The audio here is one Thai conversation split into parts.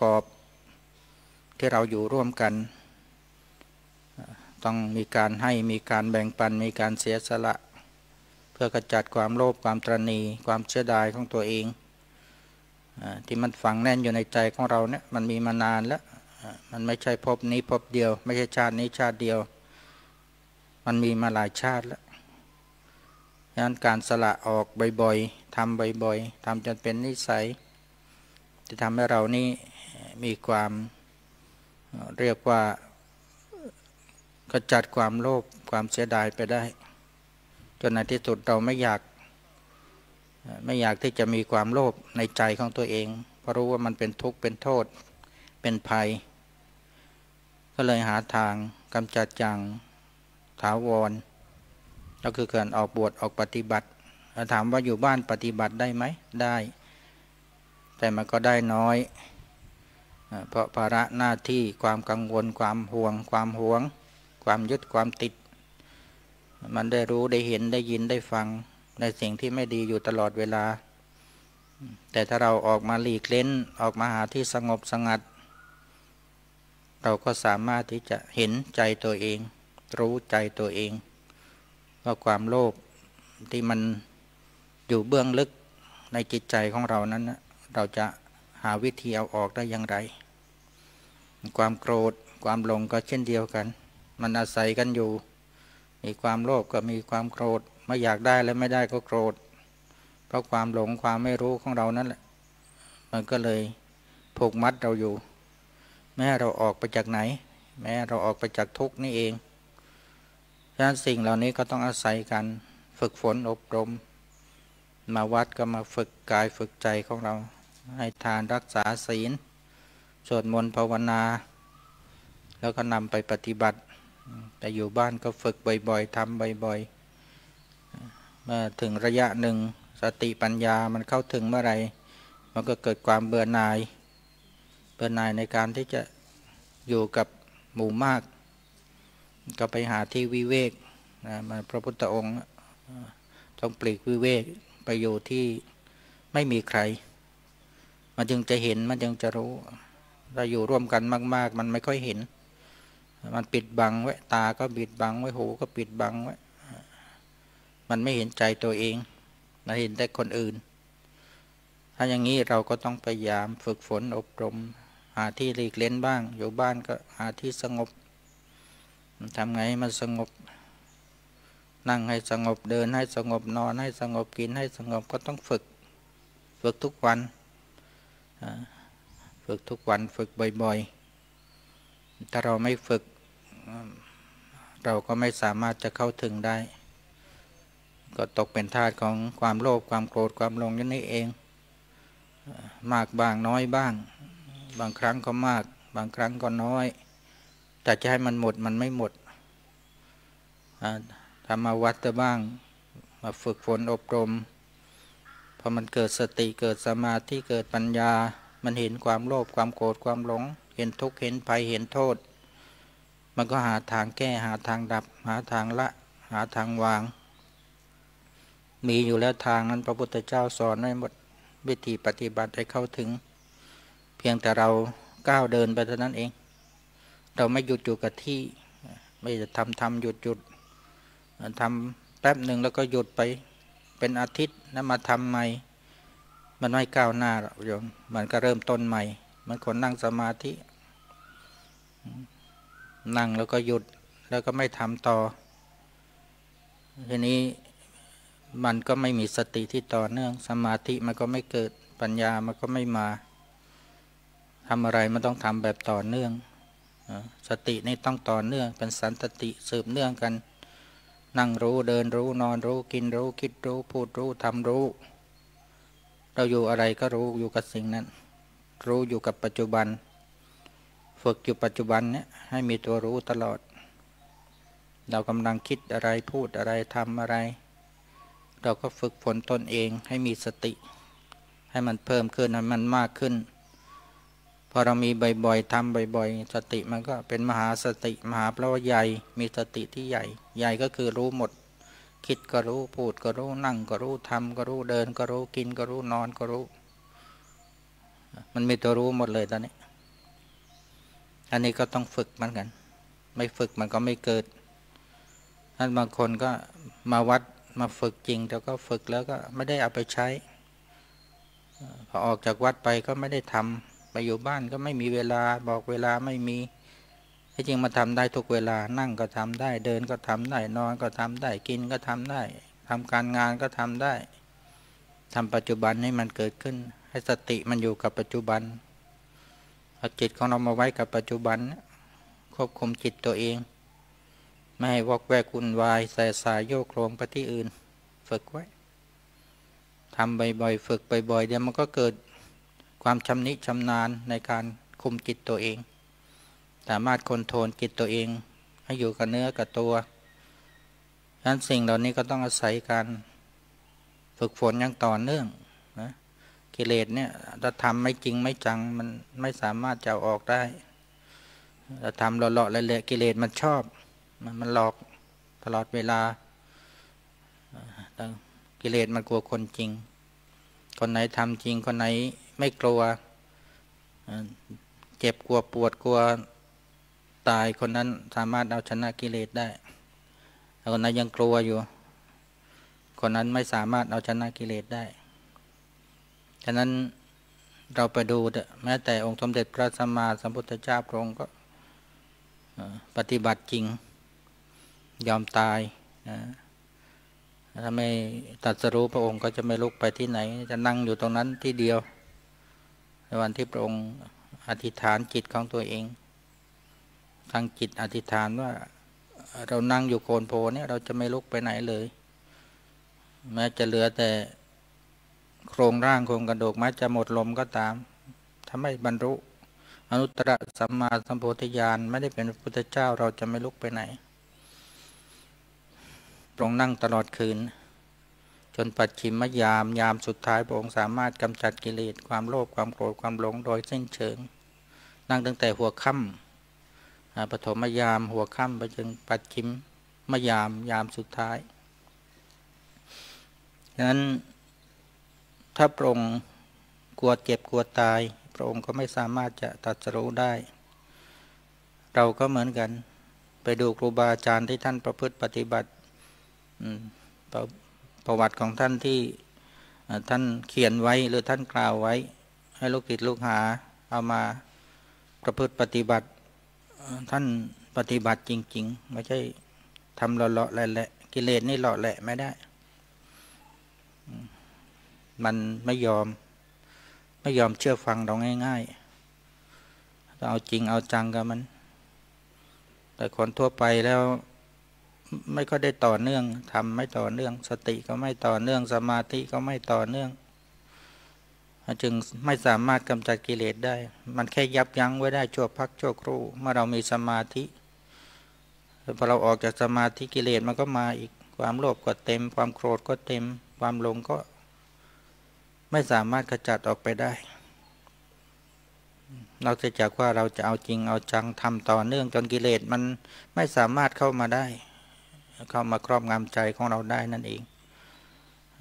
กอบที่เราอยู่ร่วมกัน ต้องมีการให้มีการแบ่งปันมีการเสียสละ เพื่อกระจัดความโลภความตรณี ความเสียดายของตัวเองที่มันฝังแน่นอยู่ในใจของเราเนี่ยมันมีมานานแล้วมันไม่ใช่พบนี้พบเดียว ไม่ใช่ชาตินี้ชาติเดียว มันมีมาหลายชาติแล้วดังนั้นการสละออกบ่อยๆทำบ่อยๆทำจนเป็นนิสัยจะทำให้เรานี่ มีความเรียกว่าขจัดความโลภความเสียดายไปได้ จนในที่สุดเราไม่อยาก ไม่อยากที่จะมีความโลภในใจของตัวเอง เพราะรู้ว่ามันเป็นทุกข์เป็นโทษเป็นภัย ก็เลยหาทางกำจัดอย่างถาวร ก็คือการออกบวชออกปฏิบัติถามว่าอยู่บ้านปฏิบัติได้ไหมได้ แต่มันก็ได้น้อย เพราะภาระหน้าที่ความกังวลความห่วง ความหวง ความยึดความติด มันได้รู้ได้เห็นได้ยินได้ฟังในสิ่งที่ไม่ดีอยู่ตลอดเวลา แต่ถ้าเราออกมาหลีกเล้นออกมาหาที่สงบสงัด เราก็สามารถที่จะเห็นใจตัวเอง รู้ใจตัวเองว่าความโลภที่มันอยู่เบื้องลึกในจิตใจของเรานั้น เราจะหาวิธีเอาออกได้อย่างไร ความโกรธ ความหลงก็เช่นเดียวกัน มันอาศัยกันอยู่ มีความโลภก็มีความโกรธ ไม่อยากได้แล้วไม่ได้ก็โกรธ เพราะความหลงความไม่รู้ของเรานั่นแหละ มันก็เลยผูกมัดเราอยู่ แม้เราออกไปจากไหน แม้เราออกไปจากทุกนี่เองดังนั้นสิ่งเหล่านี้ก็ต้องอาศัยกันฝึกฝนอบรม มาวัดก็มาฝึกกายฝึกใจของเรา ให้ทานรักษาศีล สวดมนต์ภาวนา แล้วก็นำไปปฏิบัติ แต่อยู่บ้านก็ฝึกบ่อยๆทำบ่อยๆเมื่อถึงระยะหนึ่งสติปัญญามันเข้าถึงเมื่อไรมันก็เกิดความเบื่อหน่าย เบื่อหน่ายในการที่จะอยู่กับหมู่มาก ก็ไปหาที่วิเวกนะมาพระพุทธองค์ต้องปลีกวิเวกไปอยู่ที่ไม่มีใคร มันจึงจะเห็นมันจึงจะรู้ เราอยู่ร่วมกันมาก ๆ มันไม่ค่อยเห็น มันปิดบังไว้ตาก็ปิดบังไว้หูก็ปิดบังไว้มันไม่เห็นใจตัวเองมันเห็นแต่คนอื่น ถ้าอย่างนี้เราก็ต้องพยายามฝึกฝนอบรม หาที่หลีกเล่นบ้าง อยู่บ้านก็หาที่สงบทำไงมันสงบ นั่งให้สงบเดินให้สงบนอนให้สงบกินให้สงบก็ต้องฝึก ฝึกทุกวัน ฝึกทุกวันฝึกบ่อยๆ ถ้าเราไม่ฝึก เราก็ไม่สามารถจะเข้าถึงได้ ก็ตกเป็นทาสของความโลภความโกรธความหลงนี่เอง มากบ้างน้อยบ้าง บางครั้งก็มาก บางครั้งก็น้อย แต่จะให้มันหมดมันไม่หมดทำมาวัดบ้าง มาฝึกฝนอบรมพอมันเกิดสติเกิดสมาธิเกิดปัญญา มันเห็นความโลภความโกรธความหลง เห็นทุกข์เห็นภัยเห็นโทษ มันก็หาทางแก้หาทางดับ หาทางละ หาทางวาง มีอยู่แล้วทางนั้นพระพุทธเจ้าสอนไว้หมดวิธีปฏิบัติให้เข้าถึง เพียงแต่เราก้าวเดินไปเท่านั้นเอง เราไม่หยุดอยู่กับที่ ไม่จะทำทำหยุดหยุดทำแป๊บหนึ่งแล้วก็หยุดไปเป็นอาทิตย์นะมาทำใหม่ มันไม่ก้าวหน้าหรอกโยมมันก็เริ่มต้นใหม่ มันคนนั่งสมาธิ นั่งแล้วก็หยุดแล้วก็ไม่ทำต่อ ทีนี้มันก็ไม่มีสติที่ต่อเนื่อง สมาธิมันก็ไม่เกิดปัญญามันก็ไม่มาทำอะไรมันต้องทำแบบต่อเนื่อง สตินี่ต้องต่อเนื่องเป็นสันตติสืบเนื่องกัน นั่งรู้เดินรู้นอนรู้กินรู้คิดรู้พูดรู้ทำรู้ เราอยู่อะไรก็รู้อยู่กับสิ่งนั้น รู้อยู่กับปัจจุบัน ฝึกอยู่ปัจจุบันเนี่ยให้มีตัวรู้ตลอด เรากำลังคิดอะไรพูดอะไรทำอะไร เราก็ฝึกฝนตนเองให้มีสติ ให้มันเพิ่มขึ้นให้มันมากขึ้น พอเรามีบ่อยๆทำบ่อยๆ สติมันก็เป็นมหาสติมหาแปลว่าใหญ่มีสติที่ใหญ่ ใหญ่ก็คือรู้หมด คิดก็รู้ พูดก็รู้ นั่งก็รู้ทำก็รู้ เดินก็รู้ กินก็รู้ นอนก็รู้ มันมีตัวรู้หมดเลยตอนนี้ อันนี้ก็ต้องฝึกเหมือนกัน ไม่ฝึกมันก็ไม่เกิดท่านบางคนก็มาวัดมาฝึกจริง แต่ก็ฝึกแล้วก็ไม่ได้เอาไปใช้ พอออกจากวัดไปก็ไม่ได้ทำไปอยู่บ้านก็ไม่มีเวลาบอกเวลาไม่มี ที่จริงมาทำได้ทุกเวลานั่งก็ทำได้ เดินก็ทำได้นอนก็ทำได้กินก็ทำได้ทำการงานก็ทำได้ทำปัจจุบันให้มันเกิดขึ้น ให้สติมันอยู่กับปัจจุบันเอาจิตของเรามาไว้กับปัจจุบัน ควบคุมจิตตัวเอง ไม่ให้วอกแวกวุ่นวายแสสายโยกโครงไปที่อื่น ฝึกไว้ทำบ่อยๆฝึกบ่อยๆเดี๋ยวมันก็เกิดความชำนิชำนาญในการคุมจิตตัวเอง สามารถคอนโทรลจิตตัวเอง ให้อยู่กับเนื้อกับตัวฉะนั้นสิ่งเหล่านี้ก็ต้องอาศัยการฝึกฝนอย่างต่อเนื่องนะกิเลสเนี่ยถ้าทำไม่จริงไม่จังมันไม่สามารถจะออกได้ถ้าทำหล่อๆเละๆกิเลสมันชอบ มันมันหลอกตลอดเวลากิเลสมันกลัวคนจริง คนไหนทำจริงคนไหนไม่กลัวเจ็บกลัวปวดกลัว ตายคนนั้นสามารถเอาชนะกิเลสได้คนนั้นยังกลัวอยู่ คนนั้นไม่สามารถเอาชนะกิเลสได้ฉะนั้นเราไปดูแม้แต่องค์สมเด็จพระสัมมาสัมพุทธเจ้าพระองค์ก็ปฏิบัติจริงยอมตายนะถ้าไม่ตัดสรู้พระองค์ก็จะไม่ลุกไปที่ไหน จะนั่งอยู่ตรงนั้นที่เดียว ในวันที่พระองค์อธิษฐานจิตของตัวเอง ทางจิตอธิษฐานว่า เรานั่งอยู่โคนโพเนี่ยเราจะไม่ลุกไปไหนเลย แม้จะเหลือแต่โครงร่างโครงกระดูกแม้จะหมดลมก็ตามถ้าไม่บรรลุอนุตตรสัมมาสัมโพธิญาณไม่ได้เป็นพระพุทธเจ้าเราจะไม่ลุกไปไหนพรงนั่งตลอดคืน จนปัจฉิมยามยามสุดท้ายพระองค์สามารถกำจัดกิเลสความโลภความโกรธความหลงโดยเส้นเชิง นั่งตั้งแต่หัวค่ำ ปฐมยามหัวค่ำไปจนปัจฉิมมยามยามสุดท้ายดังนั้น ถ้าพระองค์กลัวเจ็บกลัวตาย พระองค์ก็ไม่สามารถจะตัดสรู้ได้ เราก็เหมือนกัน ไปดูครูบาอาจารย์ที่ท่านประพฤติปฏิบัติประประวัติของท่านที่ท่านเขียนไว้หรือท่านกล่าวไว้ ให้ลูกศิษย์ลูกหาเอามาประพฤติปฏิบัติ ท่านปฏิบัติจริง ๆ ไม่ใช่ทำเลาะๆแหละกิเลสนี่เลาะแหละไม่ได้ มันไม่ยอม ไม่ยอมเชื่อฟังเราง่ายๆเอาจริงเอาจังกับมัน แต่คนทั่วไปแล้วไม่ก็ได้ต่อเนื่องทำไม่ต่อเนื่อง สติก็ไม่ต่อเนื่อง สมาธิก็ไม่ต่อเนื่อง จึงไม่สามารถกำจัดกิเลสได้ มันแค่ยับยั้งไว้ได้ชั่วพักชั่วครู่ เมื่อเรามีสมาธิพอเราออกจากสมาธิกิเลสมันก็มาอีกความโลภก็เต็ม ความโกรธก็เต็ม ความหลงก็ ไม่สามารถขจัดออกไปได้นอกจากว่าเราจะเอาจริงเอาจังทำต่อเนื่องจนกิเลสมันไม่สามารถเข้ามาได้ เข้ามาครอบงำใจของเราได้นั่นเอง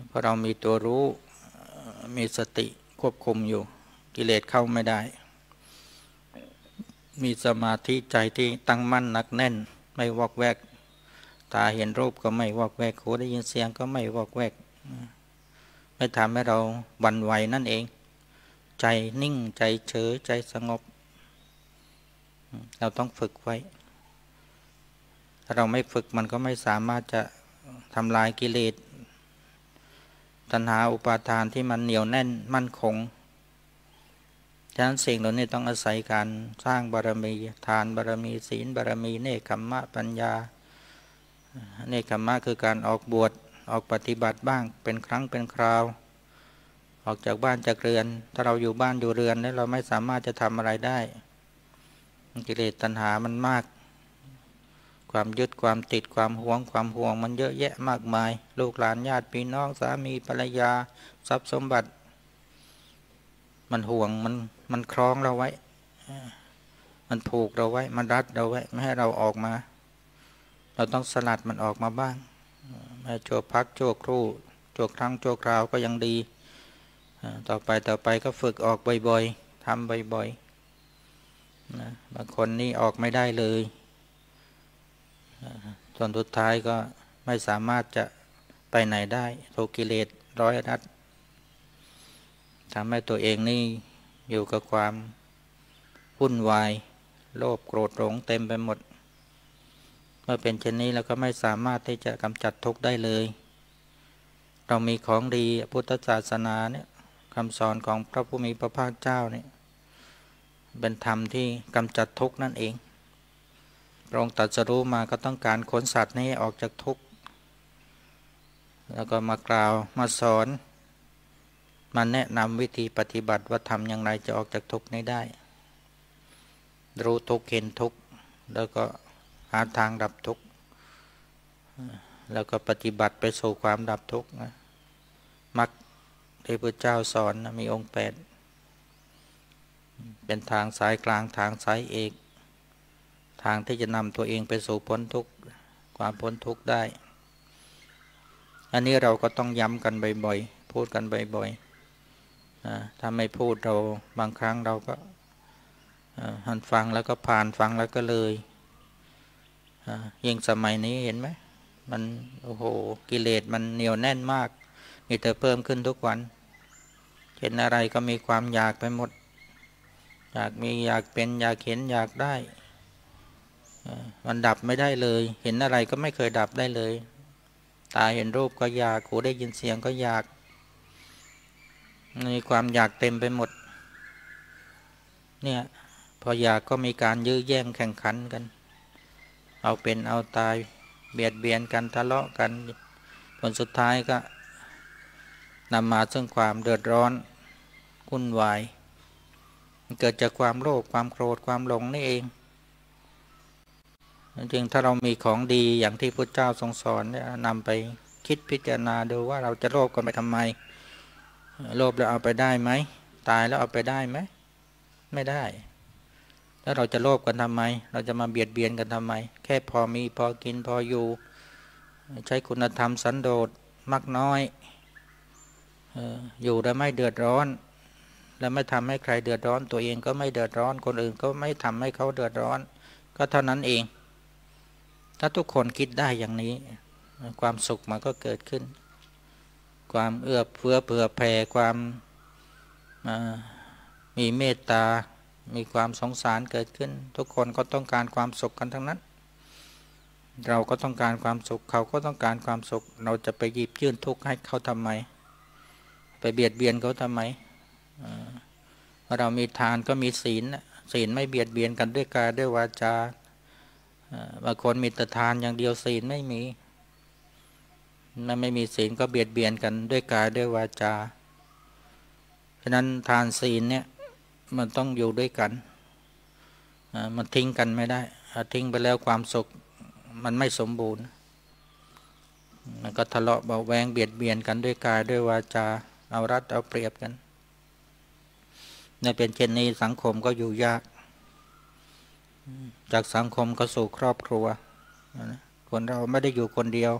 เพราะเรามีตัวรู้มีสติ ควบคุมอยู่ กิเลสเข้าไม่ได้ มีสมาธิใจที่ตั้งมั่นหนักแน่น ไม่วอกแวก ตาเห็นรูปก็ไม่วอกแวกหูได้ยินเสียงก็ไม่วอกแวก ไม่ทำให้เราบันไหวนั่นเอง ใจนิ่งใจเฉยใจสงบ เราต้องฝึกไว้ ถ้าเราไม่ฝึกมันก็ไม่สามารถจะทำลายกิเลส ตัณหาอุปาทานที่มันเหนียวแน่นมั่นคง ฉะนั้นสิ่งเหล่านี้ต้องอาศัยการสร้างบารมีทานบารมีศีลบารมีเนคขมมะปัญญา เนคขมมะคือการออกบวชออกปฏิบัติบ้างเป็นครั้งเป็นคราว ออกจากบ้านจากเรือน ถ้าเราอยู่บ้านอยู่เรือนแล้วเราไม่สามารถจะทำอะไรได้กิเลสตัณหามันมาก ความยึดความติดความห่วงความห่วงมันเยอะแยะมากมาย ลูกหลานญาติพี่น้องสามีภรรยา ทรัพย์สมบัติ มันห่วงมันมันคล้องเราไว้ มันผูกเราไว้ มันรัดเราไว้ ไม่ให้เราออกมา เราต้องสลัดมันออกมาบ้างให้โจพักโจครูโจครั้งโจคราวก็ยังดีต่อไปต่อไปก็ฝึกออกบ่อยๆทำบ่อยๆนะบางคนนี่ออกไม่ได้เลย จนสุดท้ายก็ไม่สามารถจะไปไหนได้ถูกกิเลสร้อยรัดทำให้ตัวเองนี่อยู่กับความวุ่นวาย โลภโกรธหลงเต็มไปหมด เมื่อเป็นเช่นนี้เราก็ไม่สามารถที่จะกำจัดทุกข์ได้เลย เรามีของดีพุทธศาสนาเนี่ยคำสอนของพระผู้มีพระภาคเจ้าเนี่ยเป็นธรรมที่กำจัดทุกข์นั่นเอง ระองค์ตรัสรู้มาก็ต้องการขนสัตว์นี้ออกจากทุกข์ แล้วก็มากล่าวมาสอน มาแนะนำวิธีปฏิบัติว่าทำอย่างไรจะออกจากทุกข์นี้ได้ รู้ทุกข์เห็นทุกข์ แล้วก็หาทางดับทุกข์ แล้วก็ปฏิบัติไปสู่ความดับทุกข์นะมักที่พระเจ้าสอนนะมีองค์แปดเป็นทางสายกลางทางสายเอก ทางที่จะนำตัวเองไปสู่พ้นทุกข์ความพ้นทุกข์ได้ อันนี้เราก็ต้องย้ำกันบ่อยๆ พูดกันบ่อยๆถ้าไม่พูดเราบางครั้งเราก็หันฟังแล้วก็ผ่านฟังแล้วก็เลยยิ่งสมัยนี้เห็นไหมมันโอ้โหกิเลสมันเหนียวแน่นมาก มีแต่เพิ่มขึ้นทุกวันเห็นอะไรก็มีความอยากไปหมด อยากมีอยากเป็นอยากเห็นอยากได้ มันดับไม่ได้เลย เห็นอะไรก็ไม่เคยดับได้เลย ตาเห็นรูปก็อยาก หูได้ยินเสียงก็อยาก มีความอยากเต็มไปหมด เนี่ย พออยากก็มีการยื้อแย่งแข่งขันกัน เอาเป็นเอาตาย เบียดเบียนกันทะเลาะกัน ผลสุดท้ายก็นำมาซึ่งความเดือดร้อนวุ่นวาย เกิดจากความโลภความโกรธความหลงนี่เอง จริงถ้าเรามีของดีอย่างที่พระเจ้าทรงสอนเนี่ยนำไปคิดพิจารณาดูว่าเราจะโลภกันไปทำไม โลภแล้วเอาไปได้ไหม ตายแล้วเอาไปได้ไหม ไม่ได้ แล้วเราจะโลภกันทำไม เราจะมาเบียดเบียนกันทำไม แค่พอมีพอกินพออยู่ ใช้คุณธรรมสันโดษมักน้อยอยู่แล้วไม่เดือดร้อน และไม่ทำให้ใครเดือดร้อน ตัวเองก็ไม่เดือดร้อน คนอื่นก็ไม่ทำให้เขาเดือดร้อน ก็เท่านั้นเอง ถ้าทุกคนคิดได้อย่างนี้ ความสุขมันก็เกิดขึ้น ความเอื้อเฟื้อเผื่อแผ่ความมีเมตตา มีความสงสารเกิดขึ้น ทุกคนก็ต้องการความสุขกันทั้งนั้น เราก็ต้องการความสุข เขาก็ต้องการความสุข เราจะไปหยิบยื่นทุกข์ให้เขาทำไม ไปเบียดเบียนเขาทำไมเรามีทานก็มีศีล ศีลไม่เบียดเบียนกันด้วยกายด้วยวาจา บางคนมีแต่ทานอย่างเดียวศีลไม่มีมันไม่มีศีลก็เบียดเบียนกันด้วยกายด้วยวาจา ฉะนั้นทานศีลเนี่ยมันต้องอยู่ด้วยกัน มันทิ้งกันไม่ได้ทิ้งไปแล้วความสุขมันไม่สมบูรณ์ มันก็ทะเลาะเบาแวงเบียดเบียนกันด้วยกายด้วยวาจา เอารัดเอาเปรียบกันในเป็นเช่นนี้สังคมก็อยู่ยาก จากสังคมก็สู่ครอบครัว คนเราไม่ได้อยู่คนเดียว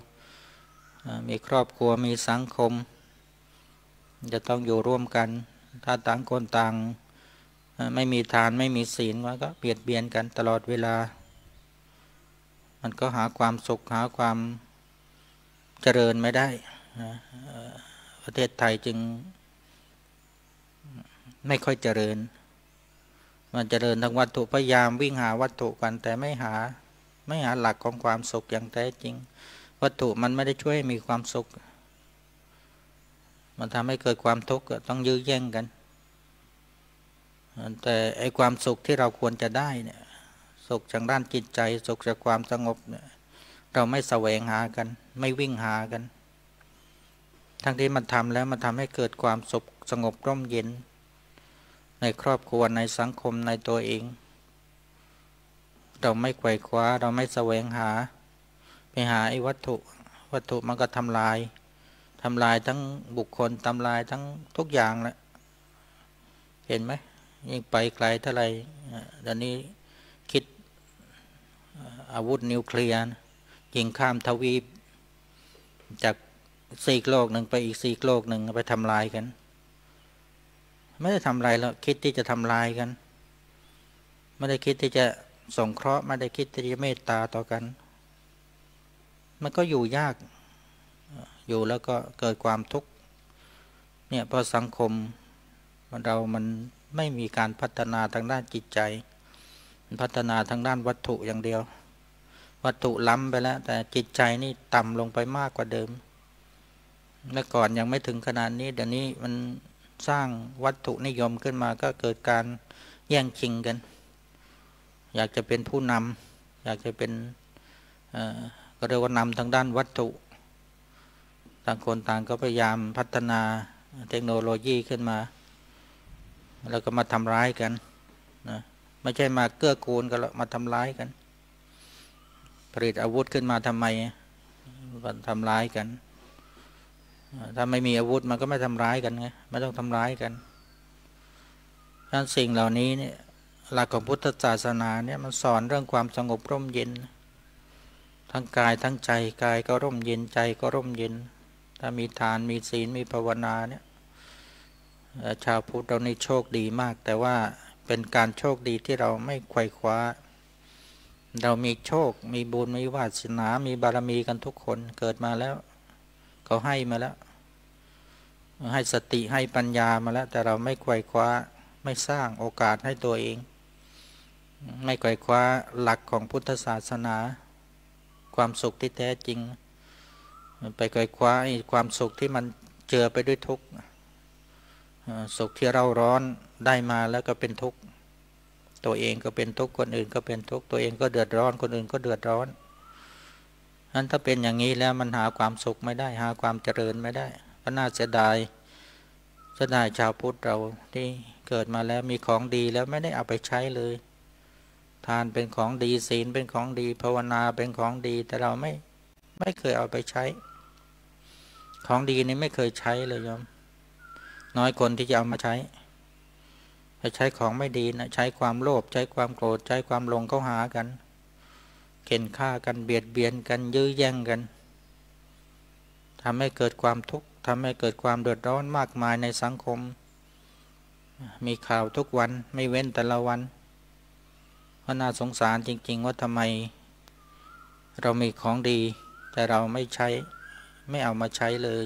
มีครอบครัวมีสังคม จะต้องอยู่ร่วมกัน ถ้าต่างคนต่าง ไม่มีทานไม่มีศีลมันก็เบียดเบียนกันตลอดเวลา มันก็หาความสุขหาความเจริญไม่ได้ ประเทศไทยจึงไม่ค่อยเจริญ มันเจริญทางวัตถุพยายามวิ่งหาวัตถุกันแต่ไม่หาไม่หาหลักของความสุขอย่างแท้จริง วัตถุมันไม่ได้ช่วยมีความสุข มันทำให้เกิดความทุกข์ต้องยื้อแย่งกัน แต่ไอความสุขที่เราควรจะได้เนี่ยสุขจากด้านจิตใจ สุขจากความสงบเนี่ยเราไม่แสวงหากัน ไม่วิ่งหากัน ทั้งที่มันทำแล้วมันทำให้เกิดความสุขสงบร่มเย็น ในครอบครัวในสังคมในตัวเอง เราไม่ไขว่คว้า เราไม่แสวงหา ไปหาไอ้วัตถุ วัตถุมันก็ทำลายทำลายทั้งบุคคลทำลายทั้งทุกอย่างแหละเห็นไหมยิ่งไปไกลเท่าไร่เดี๋ยวนี้คิดอาวุธนิวเคลียร์ยิงข้ามทวีปจากซีกโลกหนึ่งไปอีกซีกโลกหนึ่งไปทำลายกัน ไม่ได้ทำลายแล้วคิดที่จะทำลายกัน ไม่ได้คิดที่จะสงเคราะห์ไม่ได้คิดที่จะเมตตาต่อกัน มันก็อยู่ยากอยู่แล้วก็เกิดความทุกข์เนี่ยพราะสังคมเรามันไม่มีการพัฒนาทางด้านจิตใจ พัฒนาทางด้านวัตถุอย่างเดียว วัตถุล้ำไปแล้ว แต่จิตใจนี่ต่ำลงไปมากกว่าเดิมเมื่อก่อนยังไม่ถึงขนาดนี้เดี๋ยวนี้มัน สร้างวัตถุนิยมขึ้นมาก็เกิดการแย่งชิงกัน อยากจะเป็นผู้นำอยากจะเป็นก็เรียกว่านำทางด้านวัตถุ ต่างคนต่างก็พยายามพัฒนาเทคโนโลยีขึ้นมา แล้วก็มาทำร้ายกันนะไม่ใช่มาเกื้อกูลกันหรอกมาทำร้ายกัน ผลิตอาวุธขึ้นมาทำไมมันทำร้ายกัน ถ้าไม่มีอาวุธมันก็ไม่ทำร้ายกันไงไม่ต้องทำร้ายกันดังนั้นสิ่งเหล่านี้เนี่ยหลักของพุทธศาสนาเนี่ยมันสอนเรื่องความสงบร่มเย็น ทั้งกายทั้งใจกายก็ร่มเย็นใจก็ร่มเย็น ถ้ามีทานมีศีลมีภาวนาเนี่ยชาวพุทธเรานี่โชคดีมาก แต่ว่าเป็นการโชคดีที่เราไม่ไขว่คว้า เรามีโชค มีบุญมีวาสนา มีบารมีกันทุกคนเกิดมาแล้ว เขาให้มาแล้ว ให้สติให้ปัญญามาแล้ว แต่เราไม่ไขว่คว้าไม่สร้างโอกาสให้ตัวเอง ไม่ไขว่คว้าหลักของพุทธศาสนา ความสุขที่แท้จริง ไปไขว่คว้าความสุขที่มันเจอไปด้วยทุกข์สุขที่เราร้อนได้มาแล้วก็เป็นทุกข์ตัวเองก็เป็นทุกข์คนอื่นก็เป็นทุกข์ตัวเองก็เดือดร้อนคนอื่นก็เดือดร้อน นั้นถ้าเป็นอย่างนี้แล้วมันหาความสุขไม่ได้หาความเจริญไม่ได้ก็น่าเสียดายเสียดายชาวพุทธเราที่เกิดมาแล้วมีของดีแล้วไม่ได้เอาไปใช้เลย ทานเป็นของดีศีลเป็นของดีภาวนาเป็นของดี แต่เราไม่ไม่เคยเอาไปใช้ ของดีนี่ไม่เคยใช้เลยยมน้อยคนที่จะเอามาใช้ไปใช้ของไม่ดีนะใช้ความโลภใช้ความโกรธใช้ความหลงเข้าหากัน เข็นฆ่ากันเบียดเบียนกันยื้อแย่งกันทำให้เกิดความทุกข์ทำให้เกิดความเดือดร้อนมากมายในสังคม มีข่าวทุกวันไม่เว้นแต่ละวันก็น่าสงสารจริง ๆ ว่าทำไม เรามีของดี แต่เราไม่ใช้ไม่เอามาใช้เลย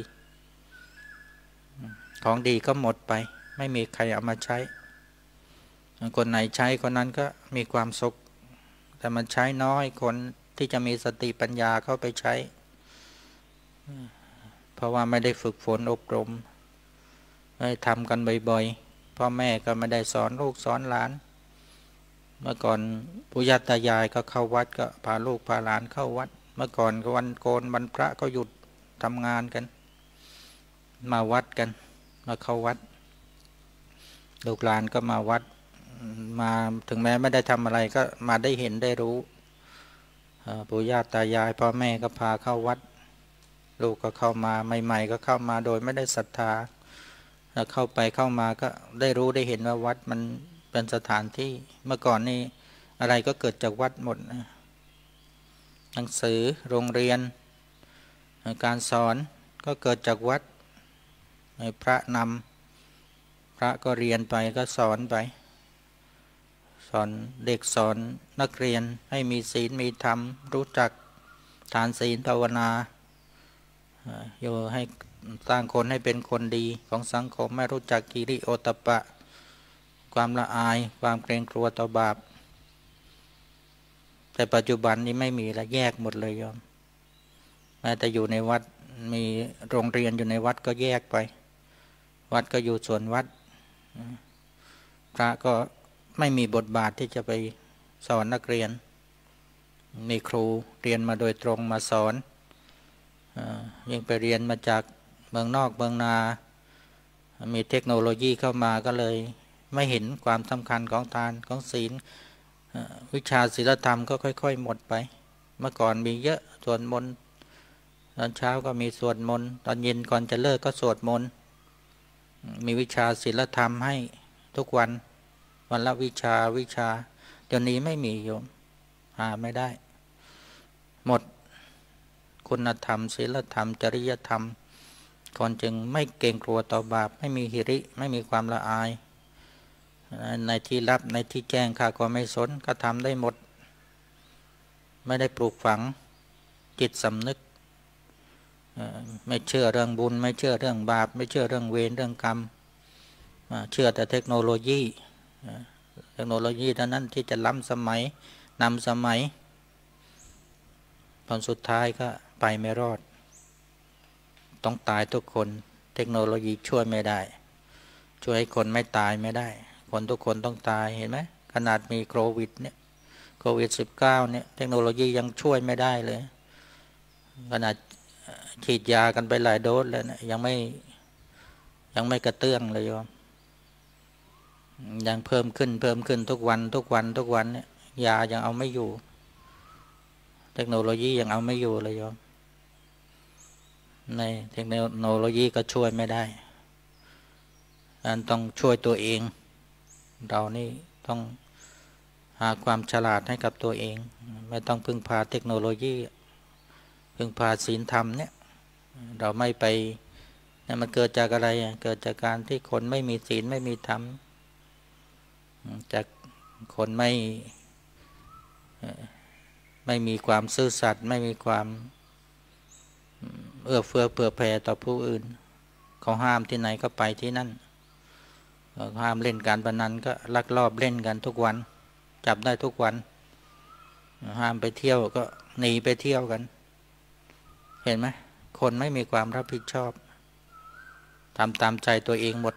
ของดีก็หมดไป ไม่มีใครเอามาใช้ คนไหนใช้คนนั้นก็มีความสุข แต่มันใช้น้อยคนที่จะมีสติปัญญาเข้าไปใช้ เพราะว่าไม่ได้ฝึกฝนอบรม ไม่ทำกันบ่อยๆ พ่อแม่ก็ไม่ได้สอนลูกสอนหลาน เมื่อก่อนปุญาตายายก็เข้าวัดก็พาลูกพาหลานเข้าวัด เมื่อก่อนวันโกนวันพระก็หยุดทำงานกัน มาวัดกัน มาเข้าวัด ลูกหลานก็มาวัด มาถึงแม้ไม่ได้ทำอะไรก็มาได้เห็นได้รู้ปู่ย่าตายายพ่อแม่ก็พาเข้าวัด ลูกก็เข้ามาใหม่ๆก็เข้ามาโดยไม่ได้ศรัทธาแล้วเข้าไปเข้ามาก็ได้รู้ได้เห็นว่าวัดมันเป็นสถานที่เมื่อก่อนนี่อะไรก็เกิดจากวัดหมดหนังสือโรงเรียน การสอนก็เกิดจากวัดพระนำพระก็เรียนไปก็สอนไป สอนเด็กสอนนักเรียนให้มีศีลมีธรรม รู้จักฐานศีลภาวนาโยให้สร้างคนให้เป็นคนดีของสังคมไม่รู้จักกิริโอตปะ ความละอายความเกรงกลัวต่อบาป แต่ปัจจุบันนี้ไม่มีละแยกหมดเลยยอมแม้แต่อยู่ในวัดมีโรงเรียนอยู่ในวัดก็แยกไป วัดก็อยู่ส่วนวัด พระก็ ไม่มีบทบาทที่จะไปสอนนักเรียน มีครูเรียนมาโดยตรงมาสอนยิ่งไปเรียนมาจากเมืองนอกเมืองนา มีเทคโนโลยีเข้ามาก็เลย ไม่เห็นความสำคัญของทานของศีลวิชาศีลธรรมก็ค่อย ๆ หมดไป เมื่อก่อนมีเยอะสวดมนต์ตอนเช้าก็มีสวดมนต์ตอนเย็นก่อนจะเลิกก็สวดมนต์มีวิชาศีลธรรมให้ทุกวัน วันละวิชาวิชา เดี๋ยวนี้ไม่มีโยม หาไม่ได้ หมดคุณธรรมศีลธรรม จริยธรรมคนจึงไม่เกรงกลัวต่อบาป ไม่มีหิริ ไม่มีความละอาย ในที่รับในที่แจ้งข้าก็ไม่สนก็ทำได้หมด ไม่ได้ปลูกฝังจิตสำนึก ไม่เชื่อเรื่องบุญ ไม่เชื่อเรื่องบาป ไม่เชื่อเรื่องเวรเรื่องกรรม เชื่อแต่เทคโนโลยี เทคโนโลยีเท่านั้นที่จะล้ำสมัยนำสมัยตอนสุดท้ายก็ไปไม่รอด ต้องตายทุกคนเทคโนโลยีช่วยไม่ได้ ช่วยให้คนไม่ตายไม่ได้ คนทุกคนต้องตายเห็นไหมขนาดมีโควิดเนี่ยโควิด -19 เนี่ยเทคโนโลยียังช่วยไม่ได้เลย ขนาดฉีดยากันไปหลายโดสแล้วนะยังไม่ยังไม่กระเตื้องเลยโยม ยังเพิ่มขึ้นเพิ่มขึ้นทุกวันทุกวันทุกวันเนี่ยยายังเอาไม่อยู่ เทคโนโลยียังเอาไม่อยู่เลยโยมในเทคโนโลยีก็ช่วยไม่ได้อันต้องช่วยตัวเอง เรานี่ต้องหาความฉลาดให้กับตัวเอง ไม่ต้องพึ่งพาเทคโนโลยี พึ่งพาศีลธรรมเนี่ยเราไม่ไปเนี่ยมันเกิดจากอะไรเกิดจากการที่คนไม่มีศีลไม่มีธรรม จากคนไม่ไม่มีความซื่อสัตย์ไม่มีความเอื้อเฟื้อเผื่อแผ่ต่อผู้อื่น เขาห้ามที่ไหนก็ไปที่นั่นห้ามเล่นการพนันก็ลักลอบเล่นกันทุกวัน จับได้ทุกวัน ห้ามไปเที่ยวก็หนีไปเที่ยวกัน เห็นไหมคนไม่มีความรับผิดชอบทำตามใจตัวเองหมด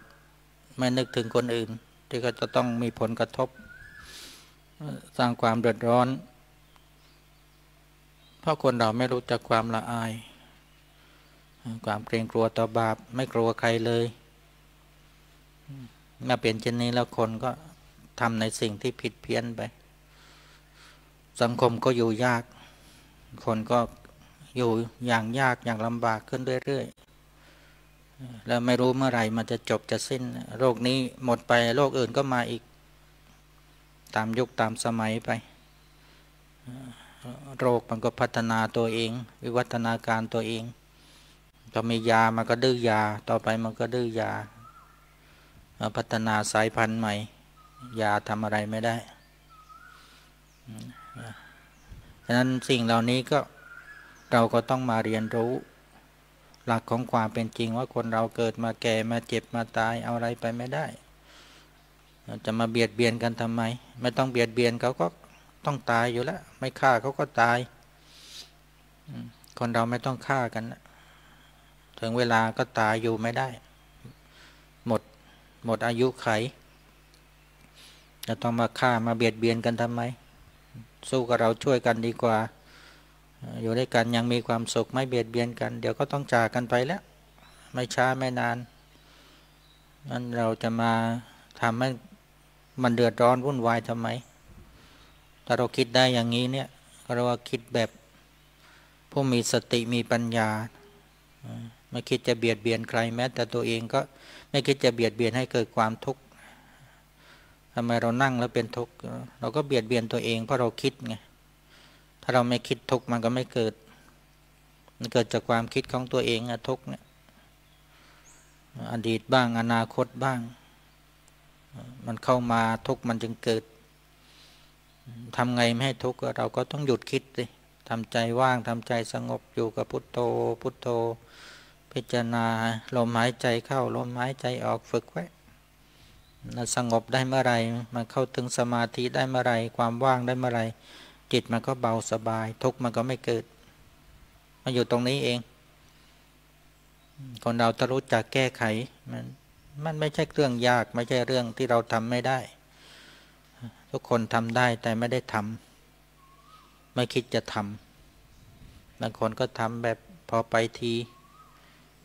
ไม่นึกถึงคนอื่น ที่ก็จะต้องมีผลกระทบ สร้างความเดือดร้อน เพราะคนเราไม่รู้จักความละอาย ความเกรงกลัวต่อบาป ไม่กลัวใครเลยเมื่อเป็นเช่นนี้แล้วคนก็ทำในสิ่งที่ผิดเพี้ยนไป สังคมก็อยู่ยาก คนก็อยู่อย่างยากอย่างลำบากขึ้นเรื่อยๆ แล้วไม่รู้เมื่อไหร่มันจะจบจะสิ้น โรคนี้หมดไปโรคอื่นก็มาอีก ตามยุคตามสมัยไป โรคมันก็พัฒนาตัวเอง วิวัฒนาการตัวเองพอมียามันก็ดื้อยา ต่อไปมันก็ดื้อยา พัฒนาสายพันธุ์ใหม่ ยาทำอะไรไม่ได้ฉะนั้นสิ่งเหล่านี้ก็เราก็ต้องมาเรียนรู้ หลักของความเป็นจริงว่าคนเราเกิดมาแก่มาเจ็บมาตายเอาอะไรไปไม่ได้ จะมาเบียดเบียนกันทำไม ไม่ต้องเบียดเบียนเขาก็ต้องตายอยู่แล้ว ไม่ฆ่าเขาก็ตาย คนเราไม่ต้องฆ่ากัน ถึงเวลาก็ตายอยู่ไม่ได้ หมดหมดอายุไข จะต้องมาฆ่ามาเบียดเบียนกันทำไม สู้กับเราช่วยกันดีกว่า อยู่ด้วยกันยังมีความสุขไม่เบียดเบียนกัน เดี๋ยวก็ต้องจากกันไปแล้ว ไม่ช้าไม่นานนั้นเราจะมาทำให้มันเดือดร้อนวุ่นวายทำไมถ้าเราคิดได้อย่างนี้เนี่ยเราว่าคิดแบบผู้มีสติมีปัญญา ไม่คิดจะเบียดเบียนใครแม้ แต่ตัวเองก็ไม่คิดจะเบียดเบียนให้เกิดความทุกข์ทำไมเรานั่งแล้วเป็นทุกข์เราก็เบียดเบียนตัวเองเพราะเราคิดไง ถ้าเราไม่คิดทุกข์มันก็ไม่เกิด มันเกิดจากความคิดของตัวเองอะทุกข์เนี่ยอดีตบ้างอนาคตบ้าง มันเข้ามาทุกข์มันจึงเกิดทำไงไม่ให้ทุกข์เราก็ต้องหยุดคิดสิทำใจว่างทำใจสงบอยู่กับพุทโธ พุทโธ พิจารณาลมหายใจเข้าลมหายใจออกฝึกไว้สงบได้เมื่อไรมันเข้าถึงสมาธิได้เมื่อไรความว่างได้เมื่อไร จิตมันก็เบาสบาย ทุกมันก็ไม่เกิดมาอยู่ตรงนี้เอง คนเราถ้ารู้จักแก้ไขมันมันไม่ใช่เรื่องยาก ไม่ใช่เรื่องที่เราทำไม่ได้ ทุกคนทำได้แต่ไม่ได้ทำไม่คิดจะทำบางคนก็ทำแบบพอไปที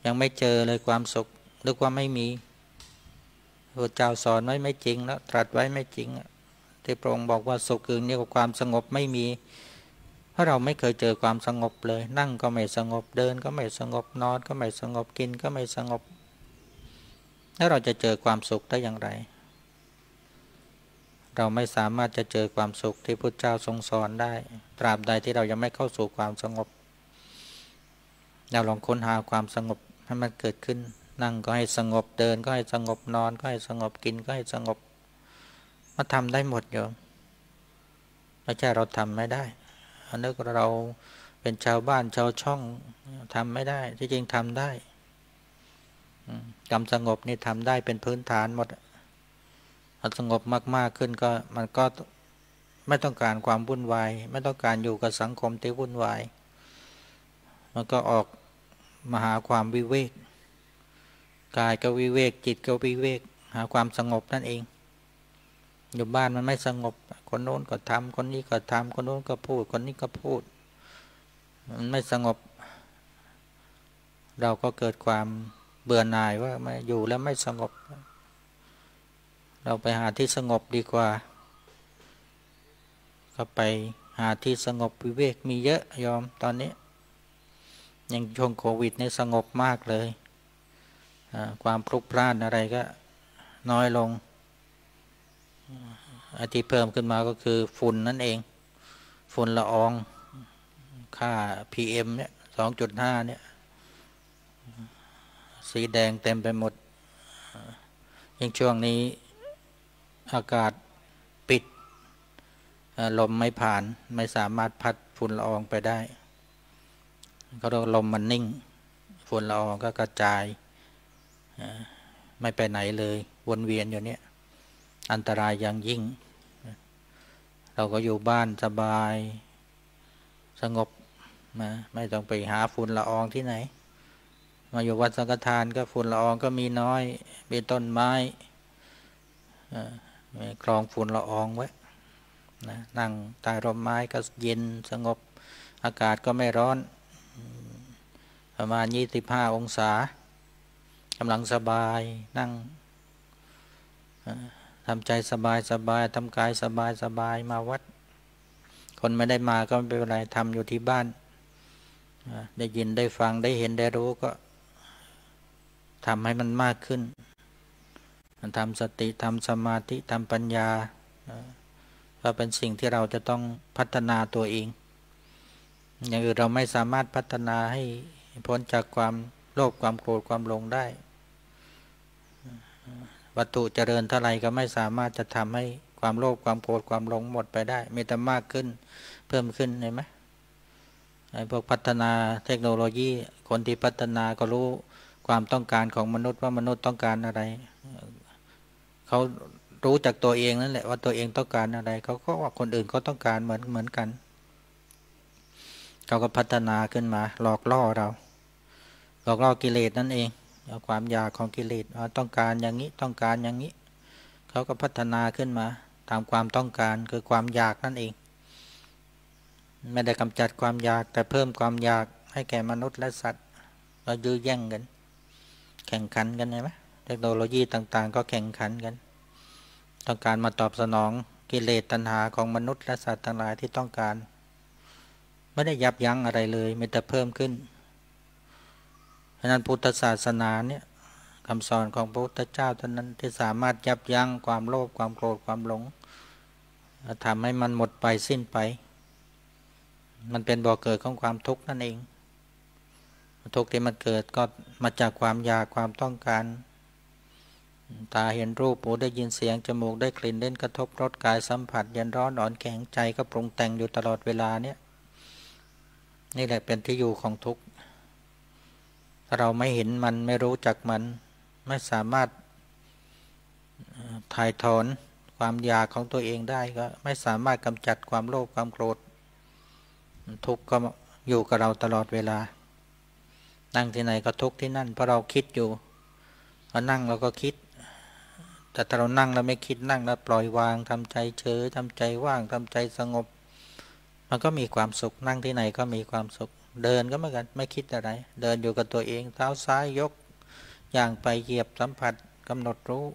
ยังไม่เจอเลยความสุขหรือว่าไม่มีพระเจ้าสอนไว้ไม่จริงแล้วตรัสไว้ไม่จริง ที่พระองค์บอกว่าสุขอื่นนี่กับความสงบไม่มี เพราะเราไม่เคยเจอความสงบเลย นั่งก็ไม่สงบเดินก็ไม่สงบนอนก็ไม่สงบกินก็ไม่สงบ แล้วเราจะเจอความสุขได้อย่างไร เราไม่สามารถจะเจอความสุขที่พระเจ้าทรงสอนได้ ตราบใดที่เรายังไม่เข้าสู่ความสงบ เราลองค้นหาความสงบให้มันเกิดขึ้นนั่งก็ให้สงบเดินก็ให้สงบนอนก็ให้สงบกินก็ให้สงบ มาทำได้หมดโยมไม่ใช่เราทำไม่ได้นนี้เราเป็นชาวบ้านชาวช่องทำไม่ได้ ที่จริงทำได้กรรมสงบนี่ทำได้เป็นพื้นฐานหมดมันสงบมากๆขึ้นก็มันก็ไม่ต้องการความวุ่นวาย ไม่ต้องการอยู่กับสังคมที่วุ่นวาย มันก็ออกมาหาความวิเวกกายก็วิเวกจิตก็วิเวก หาความสงบนั่นเอง อยู่บ้านมันไม่สงบ คนโน้นก็ทำคนนี้ก็ทำคนโน้นก็พูด คนนี้ก็พูด มันไม่สงบ เราก็เกิดความเบื่อหน่ายว่าไม่อยู่แล้วไม่สงบ เราไปหาที่สงบดีกว่า ก็ไปหาที่สงบวิเวกมีเยอะยอมตอนนี้ ยังช่วงโควิดนี่สงบมากเลย ความพลุกพล่านอะไรก็น้อยลง อันที่เพิ่มขึ้นมาก็คือฝุ่นนั่นเอง ฝุ่นละอองค่า PM เนี่ยสองจุดห้าเนี่ย สีแดงเต็มไปหมดยิ่งช่วงนี้อากาศปิด ลมไม่ผ่านไม่สามารถพัดฝุ่นละอองไปได้เขาเรียกลมมันนิ่ง ฝุ่นละอองก็กระจาย ไม่ไปไหนเลย วนเวียนอยู่เนี่ย อันตรายอย่างยิ่ง เราก็อยู่บ้านสบายสงบนะไม่ต้องไปหาฝุ่นละอองที่ไหน มาอยู่วัดสังฆทานก็ฝุ่นละอองก็มีน้อยมีต้นไม้คลองฝุ่นละอองไว้นะนั่งใต้ร่มไม้ก็เย็นสงบอากาศก็ไม่ร้อน ประมาณยี่สิบห้าองศากำลังสบายนั่ง ทำใจสบายสบายทำกายสบายสบายมาวัด คนไม่ได้มาก็ไม่เป็นไรทำอยู่ที่บ้าน ได้ยินได้ฟังได้เห็นได้รู้ก็ทำให้มันมากขึ้นทำสติทำสมาธิทำปัญญาก็เป็นสิ่งที่เราจะต้องพัฒนาตัวเอง อย่างอื่นเราไม่สามารถพัฒนาให้พ้นจากความโลภความโกรธความหลงได้ วัตถุเจริญเท่าไรก็ไม่สามารถจะทำให้ความโลภความโกรธความหลงหมดไปได้มีแต่มากขึ้นเพิ่มขึ้นเห็นไหมไอ้พวกพัฒนาเทคโนโลยีคนที่พัฒนาก็รู้ความต้องการของมนุษย์ว่ามนุษย์ต้องการอะไร เขารู้จากตัวเองนั่นแหละว่าตัวเองต้องการอะไร เขาก็ว่าคนอื่นเขาต้องการเหมือนเหมือนกัน เขาก็พัฒนาขึ้นมา หลอกล่อเรา หลอกล่อกิเลสนั่นเอง เอาความอยากของกิเลสต้องการอย่างนี้ต้องการอย่างนี้ เขาก็พัฒนาขึ้นมา ตามความต้องการคือความอยากนั่นเอง ไม่ได้กำจัดความอยากแต่เพิ่มความอยากให้แก่มนุษย์และสัตว์เรายื้อแย่งกัน แข่งขันกันใช่ไหมเทคโนโลยีต่างๆ ก็แข่งขันกัน ต้องการมาตอบสนองกิเลสตัณหาของมนุษย์และสัตว์ทั้งหลายที่ต้องการ ไม่ได้ยับยั้งอะไรเลยมีแต่เพิ่มขึ้น นั้นพุทธศาสนาเนี่ยคำสอนของพระพุทธเจ้าเท่านั้นที่สามารถยับยั้งความโลภความโกรธความหลงทำให้มันหมดไปสิ้นไป มันเป็นบ่อเกิดของความทุกข์นั่นเอง ทุกข์ที่มันเกิดก็มาจากความอยากความต้องการ ตาเห็นรูปหูได้ยินเสียง จมูกได้กลิ่นเล่นกระทบรสกายสัมผัสเย็นร้อนอ่อนแข็งใจก็ปรุงแต่งอยู่ตลอดเวลาเนี่ย นี่แหละเป็นที่อยู่ของทุกข์ เราไม่เห็นมันไม่รู้จักมัน ไม่สามารถถ่ายถอนความอยากของตัวเองได้ก็ไม่สามารถกำจัดความโลภความโกรธ ทุกข์ก็อยู่กับเราตลอดเวลา นั่งที่ไหนก็ทุกข์ที่นั่นเพราะเราคิดอยู่พอนั่งเราก็คิด แต่ถ้าเรานั่งเราไม่คิดนั่งแล้วปล่อยวางทำใจเฉยทำใจว่างทำใจสงบ มันก็มีความสุขนั่งที่ไหนก็มีความสุข เดินก็เหมือนกันไม่คิดอะไร เดินอยู่กับตัวเอง เท้าซ้ายยกอย่างไปเหยียบสัมผัสกำหนดรู้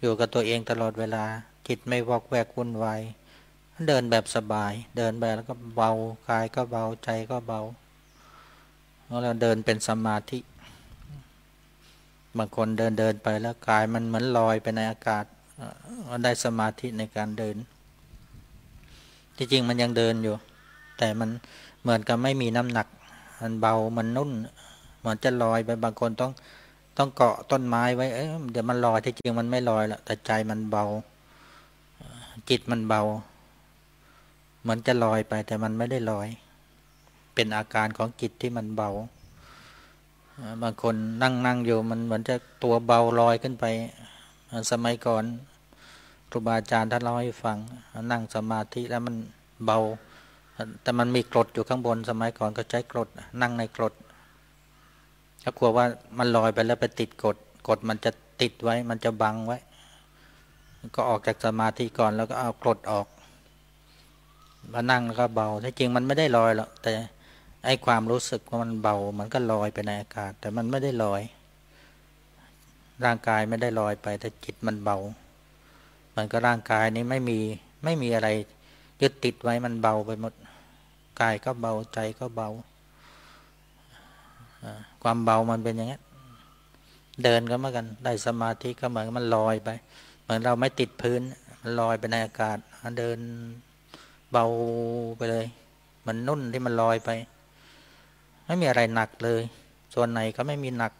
อยู่กับตัวเองตลอดเวลา จิตไม่วอกแวกวุ่นวายเดินแบบสบาย เดินแบบแล้วก็เบากายก็เบาใจก็เบาแล้วเราเดินเป็นสมาธิบางคนเดินเดินไปแล้วกายมันเหมือนลอยไปในอากาศได้สมาธิในการเดิน ที่จริงมันยังเดินอยู่ แต่มัน เหมือนกับไม่มีน้ำหนัก มันเบามันนุ่น เหมือนจะลอยไปบางคนต้องต้องเกาะต้นไม้ไว้เอ้ยเดี๋ยวมันลอยที่จริงมันไม่ลอยละแต่ใจมันเบา จิตมันเบาเหมือนจะลอยไปแต่มันไม่ได้ลอย เป็นอาการของจิตที่มันเบาบางคนนั่งนั่งอยู่มันเหมือนจะตัวเบาลอยขึ้นไป สมัยก่อนครูบาอาจารย์ท่านเล่าให้ฟัง นั่งสมาธิแล้วมันเบา แต่มันมีกรดอยู่ข้างบนสมัยก่อนก็ใช้กรดนั่งในกรดถ้ากลัวว่ามันลอยไปแล้วไปติดกรดกรดมันจะติดไว้ มันจะบังไว้ ก็ออกจากสมาธิก่อนแล้วก็เอากรดออกมานั่งแล้วก็เบาที่จริงมันไม่ได้ลอยหรอกแต่ไอ้ความรู้สึกว่ามันเบา มันก็ลอยไปในอากาศ แต่มันไม่ได้ลอย ร่างกายไม่ได้ลอยไป แต่จิตมันเบา มันก็ร่างกายนี้ไม่มีไม่มีอะไรยึดติดไว้มันเบาไปหมด กายก็เบาใจก็เบา ความเบามันเป็นอย่างนี้เดินก็เหมือนกัน ได้สมาธิก็เหมือนมันลอยไป เหมือนเราไม่ติดพื้น มันลอยไปในอากาศ เดินเบาไปเลย มันนุ่นที่มันลอยไป ไม่มีอะไรหนักเลย ส่วนไหนก็ไม่มีหนัก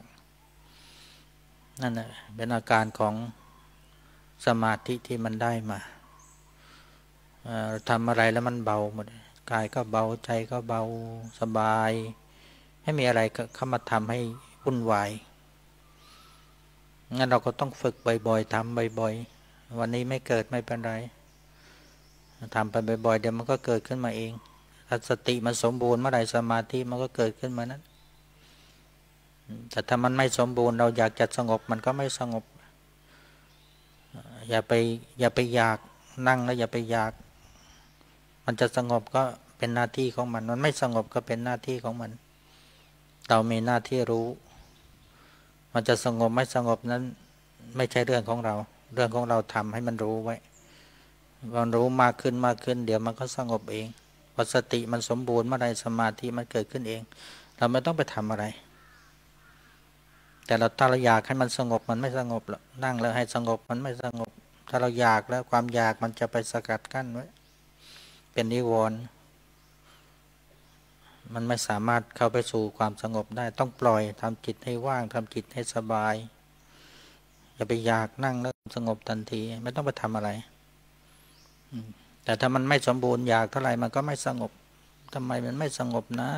นั่นแหละเป็นอาการของสมาธิที่มันได้มาทำอะไรแล้วมันเบาหมด กายก็เบาใจก็เบาสบายไม่มีอะไรเข้ามาทำให้วุ่นวายงั้นเราก็ต้องฝึกบ่อยๆทำบ่อยๆ วันนี้ไม่เกิดไม่เป็นไรทำไปบ่อยๆเดี๋ยวมันก็เกิดขึ้นมาเองถ้าสติมันสมบูรณ์เมื่อไรสมาธิมันก็เกิดขึ้นมานั้นแต่ถ้ามันไม่สมบูรณ์เราอยากจะสงบมันก็ไม่สงบ อย่าไปอย่าไปอยากนั่งแล้วอย่าไปอยาก มันจะสงบก็เป็นหน้าที่ของมัน มันไม่สงบก็เป็นหน้าที่ของมัน เรามีหน้าที่รู้ มันจะสงบไม่สงบนั้น ไม่ใช่เรื่องของเรา เรื่องของเราทำให้มันรู้ไว้มันรู้มากขึ้นมากขึ้น เดี๋ยวมันก็สงบเองพอสติมันสมบูรณ์เมื่อไรสมาธิมันเกิดขึ้นเอง เราไม่ต้องไปทำอะไร แต่เราถ้าเราอยากให้มันสงบมันไม่สงบหรอกนั่งแล้วให้สงบมันไม่สงบ ถ้าเราอยากแล้วความอยากมันจะไปสกัดกั้นไว้ เป็นนิวรณ์มันไม่สามารถเข้าไปสู่ความสงบได้ ต้องปล่อยทำจิตให้ว่างทำจิตให้สบาย อย่าไปอยากนั่งแล้วสงบทันที ไม่ต้องไปทำอะไรแต่ถ้ามันไม่สมบูรณ์อยากเท่าไหร่มันก็ไม่สงบทำไมมันไม่สงบนะ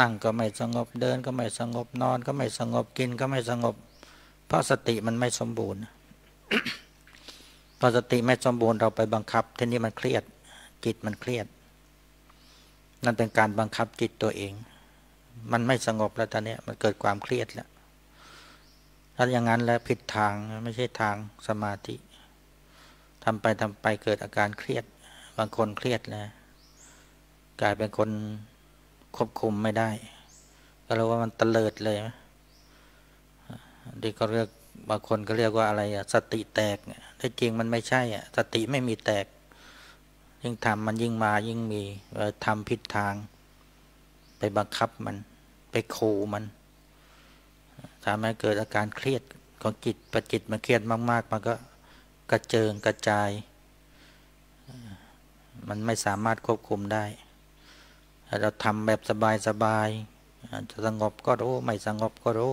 นั่งก็ไม่สงบเดินก็ไม่สงบนอนก็ไม่สงบกินก็ไม่สงบ เพราะสติมันไม่สมบูรณ์พอสติไม่สมบูรณ์เราไปบังคับทีนี้มันเครียด จิตมันเครียด นั่นเป็นการบังคับจิตตัวเอง มันไม่สงบแล้วตอนนี้มันเกิดความเครียดแล้วถ้าอย่างนั้นแล้วผิดทางไม่ใช่ทางสมาธิทำไปทำไปเกิดอาการเครียด บางคนเครียดนะกลายเป็นคนควบคุมไม่ได้ ก็เรียกว่ามันเตลิดเลยที่เขาเรียกบางคนก็เรียกว่าอะไรอะสติแตกแต่จริงมันไม่ใช่อะสติไม่มีแตก ยิ่งทำมันยิ่งมายิ่งมีทำผิดทาง ไปบังคับมัน ไปขู่มันทำให้เกิดอาการเครียดของจิตประจิตมันเครียดมาก ๆ มันก็กระเจิงกระจาย มันไม่สามารถควบคุมได้เราทำแบบสบายๆจะสงบก็รู้ไม่สงบก็รู้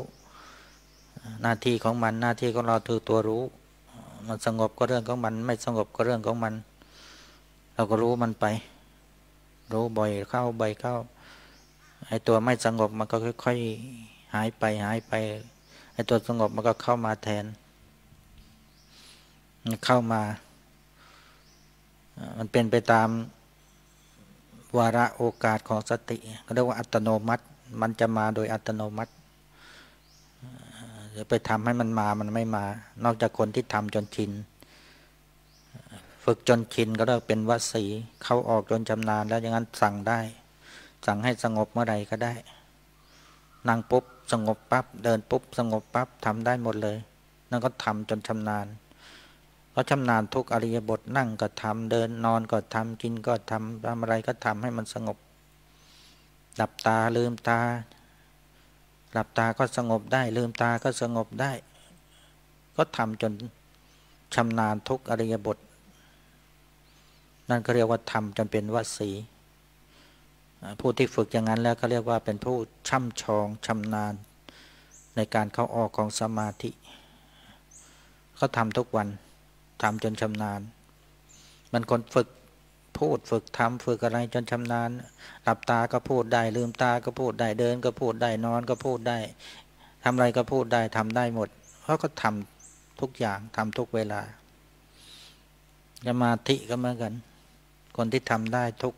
หน้าที่ของมันหน้าที่ของเราคือตัวรู้ มันสงบก็เรื่องของมัน ไม่สงบก็เรื่องของมัน เราก็รู้มันไป รู้บ่อยเข้าบ่อยเข้าไอ้ตัวไม่สงบมันก็ค่อยๆหายไปหายไปไอ้ตัวสงบมันก็เข้ามาแทนเข้ามา มันเป็นไปตามวาระโอกาสของสติเขาเรียกว่าอัตโนมัติ มันจะมาโดยอัตโนมัติจะไปทำให้มันมามันไม่มา นอกจากคนที่ทำจนชิน ฝึกจนชินก็เรียกเป็นวสีเข้าออกจนชำนาญแล้วอย่างนั้นสั่งได้ สั่งให้สงบเมื่อไรก็ได้ นั่งปุ๊บสงบปับ๊บเดินปุ๊บสงบปับ๊บทำได้หมดเลย นั่นก็ทำจนชำนาญเขาชำนาญทุกอริยบทนั่งก็ทำเดินนอนก็ทำกินก็ทำทำอะไรก็ทำให้มันสงบหลับตาลืมตา หลับตาก็สงบได้ ลืมตาก็สงบได้ ก็ทำจนชำนาญทุกอริยบท นั่นก็เรียกว่าทำจนเป็นวสีผู้ที่ฝึกอย่างนั้นแล้วก็เรียกว่าเป็นผู้ช่ำชองชำนาญ ในการเข้าออกของสมาธิเขาทำทุกวันทำจนชำนาญ มันคนฝึกพูดฝึกทำฝึกอะไรจนชำนาญหลับตาก็พูดได้ลืมตาก็พูดได้เดิน ก็พูดได้นอนก็พูดได้ทำอะไรก็พูดได้ทำได้หมดเขาก็ทำทุกอย่างทำทุกเวลาสมาธิก็เหมือนกัน คนที่ทำได้ทุก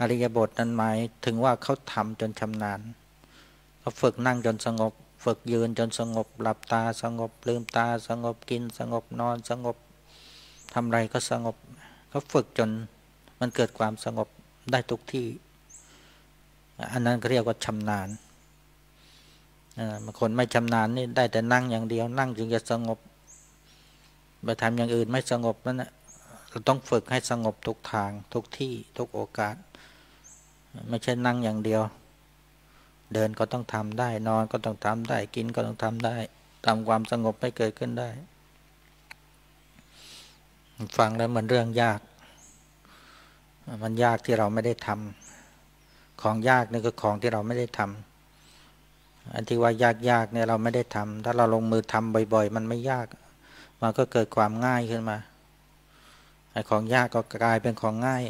อริยบทนั้นหมายถึงว่าเขาทำจนชำนาญเขาฝึกนั่งจนสงบ ฝึกยืนจนสงบ หลับตาสงบ ลืมตาสงบกิน สงบนอนสงบทำไรก็สงบ เขาฝึกจนมันเกิดความสงบได้ทุกที่ อันนั้นเรียกว่าชำนาญบางคนไม่ชำนาญนี่ได้แต่นั่งอย่างเดียว นั่งจึงจะสงบไปทำอย่างอื่นไม่สงบนั่นแหละ เราต้องฝึกให้สงบทุกทางทุกที่ทุกโอกาส ไม่ใช่นั่งอย่างเดียว เดินก็ต้องทำได้นอนก็ต้องทำได้กินก็ต้องทำได้ทำความสงบให้เกิดขึ้นได้ ฟังแล้วมือนเรื่องยาก มันยากที่เราไม่ได้ทำของยากนี่คือของที่เราไม่ได้ทำอันที่ว่ายากๆเนี่ยเราไม่ได้ทำถ้าเราลงมือทำบ่อย ๆ มันไม่ยาก มันก็เกิดความง่ายขึ้นมา ไอ้ของยากก็กลายเป็นของง่าย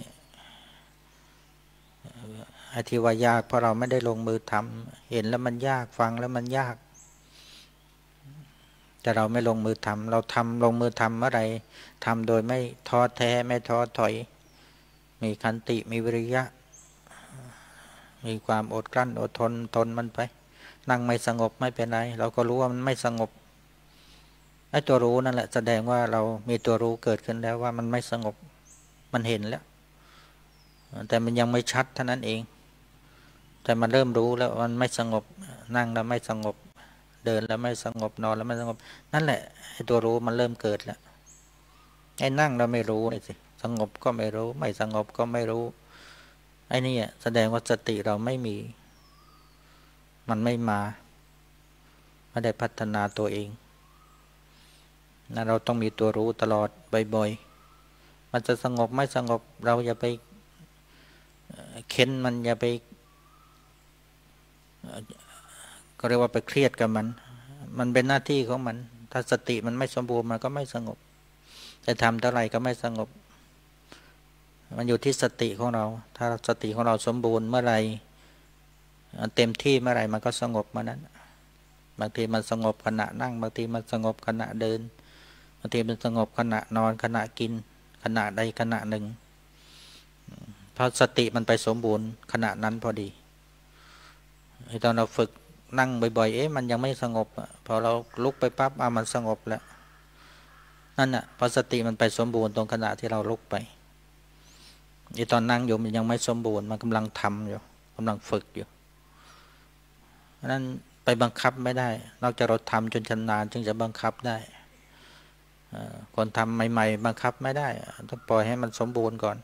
ไอ้ที่ว่ายากเพราะเราไม่ได้ลงมือทำเห็นแล้วมันยากฟังแล้วมันยาก แต่เราไม่ลงมือทำเราทำลงมือทำเมื่อไรทำโดยไม่ท้อแท้ไม่ท้อถอย มีคันติมีวิริยะ มีความอดกลั้นอดทนทนมันไป นั่งไม่สงบไม่เป็นไร เราก็รู้ว่ามันไม่สงบ ไอ้ตัวรู้นั่นแหละแสดงว่าเรามีตัวรู้เกิดขึ้นแล้วว่ามันไม่สงบมันเห็นแล้ว แต่มันยังไม่ชัดเท่านั้นเอง แต่มันเริ่มรู้แล้วมันไม่สงบนั่งแล้วไม่สงบเดินแล้วไม่สงบนอนแล้วไม่สงบ นั่นแหละไอ้ตัวรู้มันเริ่มเกิดแล้วไอ้นั่งแล้วไม่รู้เลยสิสงบก็ไม่รู้ ไม่สงบก็ไม่รู้ ไอ้นี่แสดงว่าสติเราไม่มี มันไม่มาไม่ได้พัฒนาตัวเอง นะเราต้องมีตัวรู้ตลอดบ่อยๆ มันจะสงบไม่สงบเราอย่าไปเค้นมันอย่าไปก็เรียกว่าไปเครียดกับมัน มันเป็นหน้าที่ของมัน ถ้าสติมันไม่สมบูรณ์มันก็ไม่สงบ จะทำเท่าไหร่ก็ไม่สงบ มันอยู่ที่สติของเรา ถ้าสติของเราสมบูรณ์เมื่อไหร่เต็มที่เมื่อไหร่มันก็สงบมานั้น บางทีมันสงบขณะนั่ง บางทีมันสงบขณะเดิน บางทีมันสงบขณะนอนขณะกิน ขณะใดขณะหนึ่งเพราะสติมันไปสมบูรณ์ขณะนั้นพอดีตอนเราฝึกนั่งบ่อยๆ เอ๊ะมันยังไม่สงบพอเราลุกไปปั๊บอะมันสงบแล้วนั่นน่ะพอสติมันไปสมบูรณ์ตรงขณะที่เราลุกไปไอตอนนั่งอยู่มันยังไม่สมบูรณ์มันกำลังทำอยู่กำลังฝึกอยู่นั้นไปบังคับไม่ได้ นอกจากเราทำจนชำนาญจึงจะบังคับได้ คนทำใหม่ ๆ บังคับไม่ได้ต้องปล่อยให้มันสมบูรณ์ก่อน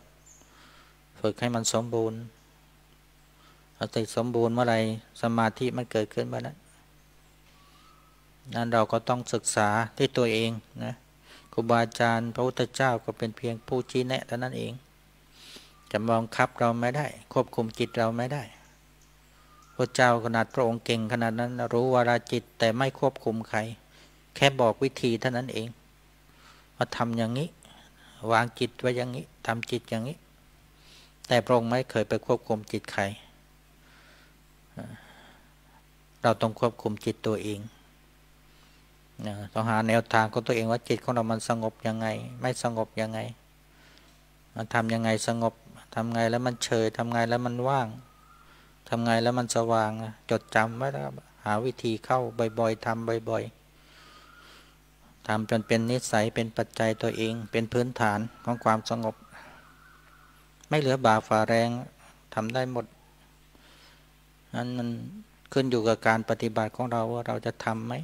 ฝึกให้มันสมบูรณ์สติสมบูรณ์เมื่อไรสมาธิมันเกิดขึ้นเมื่อนั้นนั้นเราก็ต้องศึกษาที่ตัวเองนะครูบาอาจารย์พระพุทธเจ้าก็เป็นเพียงผู้ชี้แนะเท่านั้นเอง จะมองคับเราไม่ได้ ควบคุมจิตเราไม่ได้ พระเจ้าขนาดพระองค์เก่งขนาดนั้นรู้วาราจิตแต่ไม่ควบคุมใคร แค่บอกวิธีเท่านั้นเอง มาทำอย่างนี้ วางจิตไว้อย่างนี้ทำจิตอย่างนี้ แต่พระองค์ไม่เคยไปควบคุมจิตใคร เราต้องควบคุมจิตตัวเองต้องหาแนวทางของตัวเองว่าจิตของเรามันสงบยังไง ไม่สงบยังไงมันทำยังไงสงบทำไงแล้วมันเฉยทำไงแล้วมันว่างทำไงแล้วมันสว่างจดจำไว้แล้วหาวิธีเข้าบ่อยๆทำบ่อย ๆ ทำจนเป็นนิสัยเป็นปัจจัยตัวเอง เป็นพื้นฐานของความสงบ ไม่เหลือบาฝ่าแรงทำได้หมดนั้นมันขึ้นอยู่กับการปฏิบัติของเราว่าเราจะทำไหม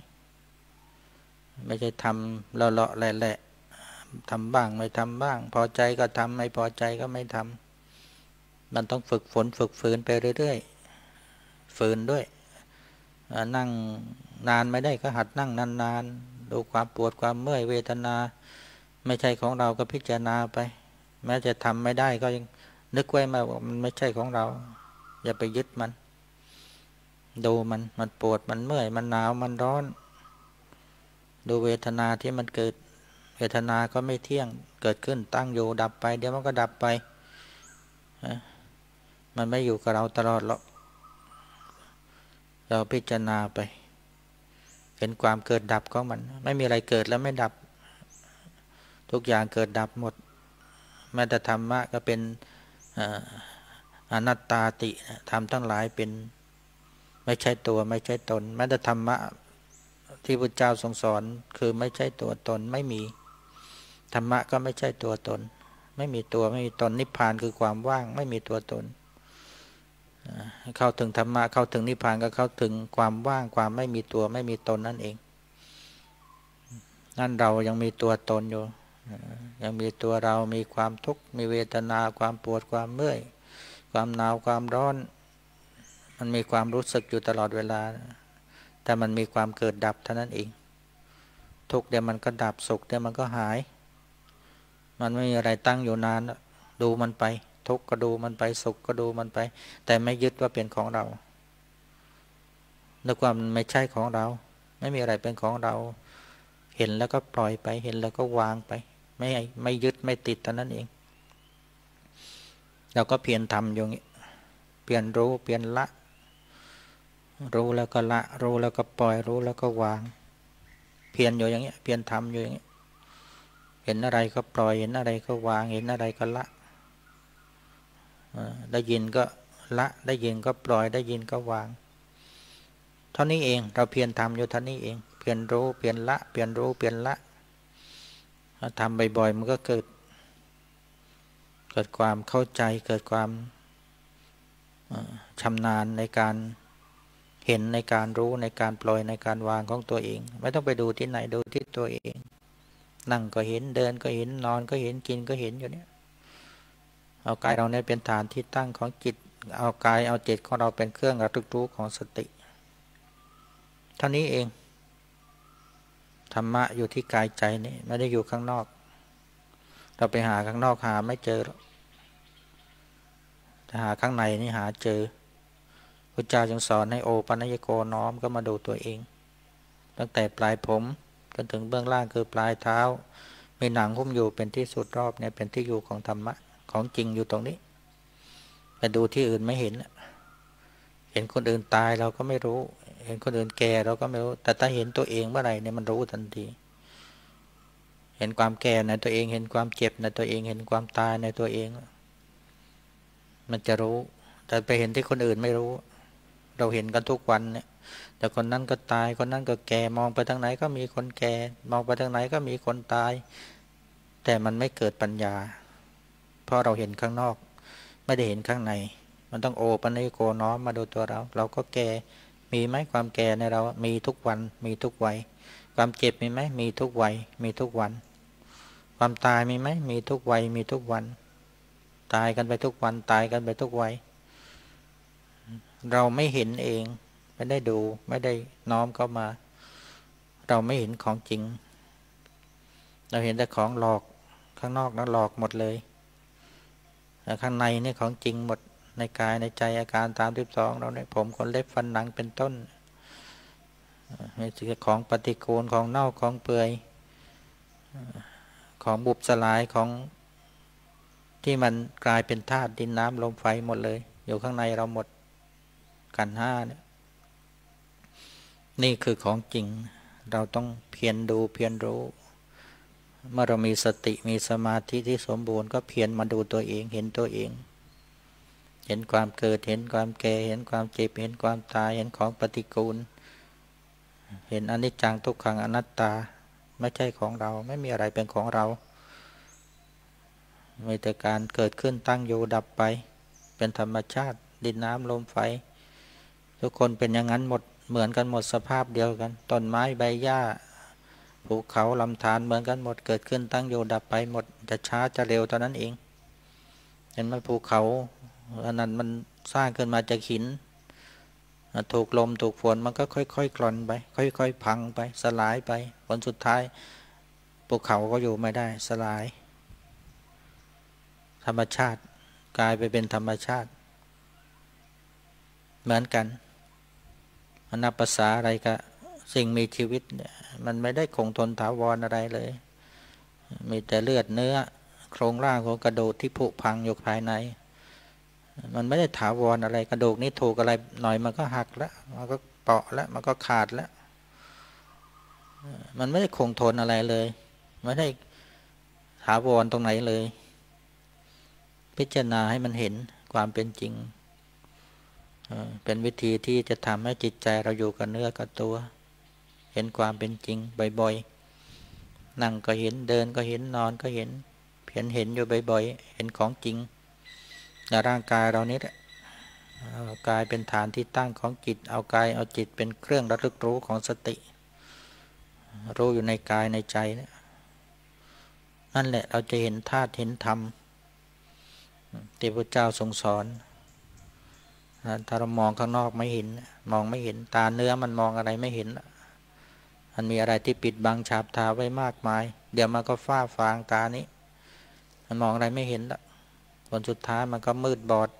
ไม่ใช่ทำเลาะๆแหละๆทำบ้างไม่ทำบ้าง พอใจก็ทำไม่พอใจก็ไม่ทำมันต้องฝึกฝนฝึกฝืนไปเรื่อยๆฝืนด้วย นั่งนานไม่ได้ก็หัดนั่งนาน ดูความปวดความเมื่อยเวทนา ไม่ใช่ของเราก็พิจารณาไป แม้จะทำไม่ได้ก็ยังนึกไว้มาว่ามันไม่ใช่ของเรา อย่าไปยึดมัน ดูมันมันปวดมันเมื่อย มันหนาวมันร้อน ดูเวทนาที่มันเกิด เวเวทนาก็ไม่เที่ยงเกิดขึ้นตั้งอยู่ดับไป เดี๋ยวมันก็ดับไปมันไม่อยู่กับเราตลอดหรอกเราพิจารณาไป เห็นความเกิดดับของมัน ไม่มีอะไรเกิดแล้วไม่ดับ ทุกอย่างเกิดดับหมดแม้แต่ธรรมะก็เป็นอนัตตาติทำทั้งหลายเป็นไม่ใช่ตัวไม่ใช่ตนแม้แต่ธรรมะที่พระเจ้าทรงสอนคือไม่ใช่ตัวตนไม่มีธรรมะก็ไม่ใช่ตัวตน ไม่มีตัวไม่มีตนนิพพานคือความว่าง ไม่มีตัวตน เข้าถึงธรรมะเข้าถึงนิพพานก็เข้าถึงความว่างความไม่มีตัวไม่มีตนนั่นเอง นั่นเรายังมีตัวตนอยู่ ยังมีตัวเรามีความทุกข์มีเวทนาความปวดความเมื่อย ความหนาวความร้อน มันมีความรู้สึกอยู่ตลอดเวลา แต่มันมีความเกิดดับเท่านั้นเอง ทุกเดี๋ยวมันก็ดับสุขเดี๋ยวมันก็หาย มันไม่มีอะไรตั้งอยู่นานดูมันไป ทุกข์ก็ดูมันไปสุขก็ดูมันไป แต่ไม่ยึดว่าเป็นของเรานึกว่ามันไม่ใช่ของเรา ไม่มีอะไรเป็นของเรา เห็นแล้วก็ปล่อยไป เห็นแล้วก็วางไป ไม่ไม่ยึดไม่ติดตอนนั้นเอง เราก็เพียรทำอย่างนี้เปลี่ยนรู้เปลี่ยนละ รู้แล้วก็ละ รู้แล้วก็ปล่อยรู้แล้วก็วาง เพียรอยู่อย่างนี้เพียรทำอยู่อย่างนี้เห็นอะไรก็ปล่อยเห็นอะไรก็วางเห็นอะไรก็ละ ได้ยินก็ละได้ยินก็ปล่อยได้ยินก็วาง เท่านี้เองเราเพียรทำอยู่เท่านี้เอง เพียรรู้เปลี่ยนละเปลี่ยนรู้เปลี่ยนละทำบ่อยๆมันก็เกิด เกิดความเข้าใจเกิดความชำนาญในการเห็นในการรู้ในการปล่อยในการวางของตัวเอง ไม่ต้องไปดูที่ไหนดูที่ตัวเอง นั่งก็เห็นเดินก็เห็นนอนก็เห็นกินก็เห็นอยู่เนี่ย เอากายเราเนี่ยเป็นฐานที่ตั้งของจิต เอากายเอาจิตของเราเป็นเครื่องระลึกรู้ของสติ เท่านี้เอง ธรรมะอยู่ที่กายใจนี่ไม่ได้อยู่ข้างนอก เราไปหาข้างนอกหาไม่เจอหรอกถ้าหาข้างในนี่หาเจอพระเจ้าจึงสอนให้โอปัญญโกน้อมก็มาดูตัวเอง ตั้งแต่ปลายผมจนถึงเบื้องล่างคือปลายเท้า มีหนังหุ้มอยู่เป็นที่สุดรอบเนี่ยเป็นที่อยู่ของธรรมะ ของจริงอยู่ตรงนี้ไปดูที่อื่นไม่เห็น เห็นคนอื่นตายเราก็ไม่รู้ เห็นคนอื่นแก่เราก็ไม่รู้ แต่ถ้าเห็นตัวเองเมื่อไหร่เนี่ยมันรู้ทันที เห็นความแก่ในตัวเอง เห็นความเจ็บในตัวเอง เห็นความตายในตัวเอง มันจะรู้ แต่ไปเห็นที่คนอื่นไม่รู้ เราเห็นกันทุกวันเนี่ย แต่คนนั้นก็ตาย คนนั้นก็แก่ มองไปทางไหนก็มีคนแก่ มองไปทางไหนก็มีคนตาย แต่มันไม่เกิดปัญญา เพราะเราเห็นข้างนอก ไม่ได้เห็นข้างใน มันต้องโอปัญญโกน้อมมาดูตัวเรา เราก็แก่มีไหมความแก่ในเรา มีทุกวันมีทุกวัยความเจ็บมีไหมมีทุกวัยมีทุกวัน ความตายมีไหมมีทุกวัยมีทุกวัน ตายกันไปทุกวันตายกันไปทุกวัยเราไม่เห็นเองไม่ได้ดูไม่ได้น้อมเข้ามา เราไม่เห็นของจริง เราเห็นแต่ของหลอกข้างนอกนั้นหลอกหมดเลย ข้างในนี่ของจริงหมดในกายในใจอาการตามที่สองเราเนี่ยผมขนเล็บฟันหนังเป็นต้นในสิ่งของปฏิกูลของเน่าของเปื่อยของบุบสลายของที่มันกลายเป็นธาตุดินน้ำลมไฟหมดเลย อยู่ข้างในเราหมดกันห้าเนี่ยนี่คือของจริง เราต้องเพียรดูเพียรรู้ เมื่อเรามีสติมีสมาธิที่สมบูรณ์ก็เพียรมาดูตัวเองเห็นตัวเอง เห็นความเกิดเห็นความแก่เห็นความเจ็บเห็นความตายเห็นของปฏิกูล เห็นอนิจจังทุกขังอนัตตาไม่ใช่ของเราไม่มีอะไรเป็นของเรามีแต่การเกิดขึ้นตั้งอยู่ดับไป เป็นธรรมชาติ ดินน้ำลมไฟ ทุกคนเป็นอย่างนั้นหมดเหมือนกันหมดสภาพเดียวกันต้นไม้ใบหญ้า ภูเขาลำธารเหมือนกันหมดเกิดขึ้นตั้งอยู่ดับไปหมดจะช้าจะเร็วตอนนั้นเอง เห็นไหมภูเขาอันนั้นมันสร้างขึ้นมาจากหิน ถูกลมถูกฝนมันก็ค่อยๆกร่อนไป ค่อย ๆ พังไปสลายไปผลสุดท้ายภูเขาก็อยู่ไม่ได้สลาย ธรรมชาติกลายไปเป็นธรรมชาติ เหมือนกันอนับภาษาอะไรกับ สิ่งมีชีวิตมันไม่ได้คงทนถาวรอะไรเลย มีแต่เลือดเนื้อ โครงร่างของกระดูกที่ผุพังอยู่ภายใน มันไม่ได้ถาวรออะไร กระดูกนี้ถูกอะไรหน่อยมันก็หักแล้วมันก็เปาะแล้วมันก็ขาดแล้วมันไม่ได้คงทนอะไรเลย ไม่ได้ถาวรตรงไหนเลย พิจารณาให้มันเห็นความเป็นจริง เป็นวิธีที่จะทำให้จิตใจเราอยู่กับเนื้อกับตัว เห็นความเป็นจริงบ่อยๆ นั่งก็เห็นเดินก็เห็นนอนก็เห็น เห็นเห็นอยู่บ่อยๆ เห็นของจริงในร่างกายเรานี้แหละกายเป็นฐานที่ตั้งของจิต เอากายเอาจิตเป็นเครื่องระลึกรู้ของสติ รู้อยู่ในกายในใจนะนั่นแหละเราจะเห็นธาตุเห็นธรรมที่พระเจ้าทรงสอนถ้าเรามองข้างนอกไม่เห็น มองไม่เห็นตาเนื้อมันมองอะไรไม่เห็น มันมีอะไรที่ปิดบังฉาบทาไว้มากมาย เดี๋ยวมันก็ฟ้าฟางตานี้ มันมองอะไรไม่เห็นละผลสุดท้ายมันก็มืดบอด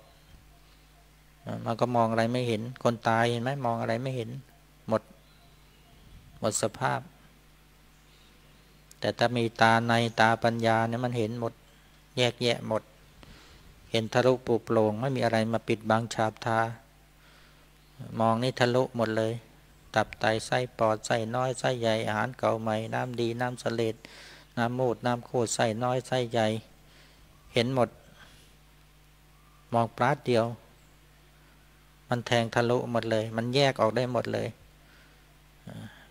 มันก็มองอะไรไม่เห็น คนตายเห็นไหมมองอะไรไม่เห็น หมด หมดสภาพ แต่ถ้ามีตาในตาปัญญาเนี่ยมันเห็นหมด แยกแยะหมด เห็นทะลุปุโปร่งไม่มีอะไรมาปิดบังฉาบทามองนี่ทะลุหมดเลย ตับไตไส้ปอดไส้น้อยไส้ใหญ่อาหารเก่าใหม่น้ำดีน้ำเสลดน้ำมูดน้ำโคดไส้น้อยไส้ใหญ่ เห็นหมด มองปลาดเดียว มันแทงทะลุหมดเลย มันแยกออกได้หมดเลย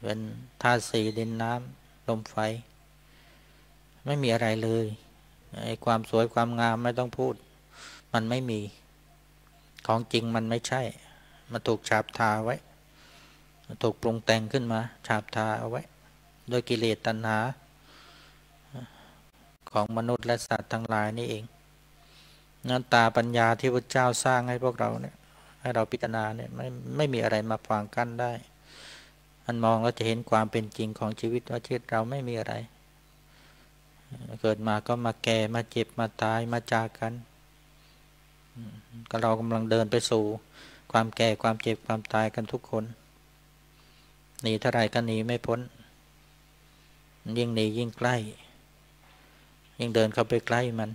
เป็นธาตุสีดินน้ำลมไฟ ไม่มีอะไรเลยไอ้ความสวยความงามไม่ต้องพูด มันไม่มี ของจริงมันไม่ใช่ มันถูกฉาบทาไว้ ถูกปรุงแต่งขึ้นมา ฉาบทาเอาไว้ ด้วยกิเลสตัณหา ของมนุษย์และสัตว์ทั้งหลายนี่เองนั้นตาปัญญาที่พระเจ้าสร้างให้พวกเราเนี่ย ให้เราพิจารณาเนี่ยไม่ไม่มีอะไรมาฟังกั้นได้ มันมองแล้วจะเห็นความเป็นจริงของชีวิตว่าชีวิตเราไม่มีอะไร เกิดมาก็มาแก่มาเจ็บมาตายมาจากกันก็เรากำลังเดินไปสู่ความแก่ความเจ็บความตายกันทุกคน หนีเท่าไรก็หนีไม่พ้น ยิ่งหนียิ่งใกล้ ยิ่งเดินเข้าไปใกล้มัน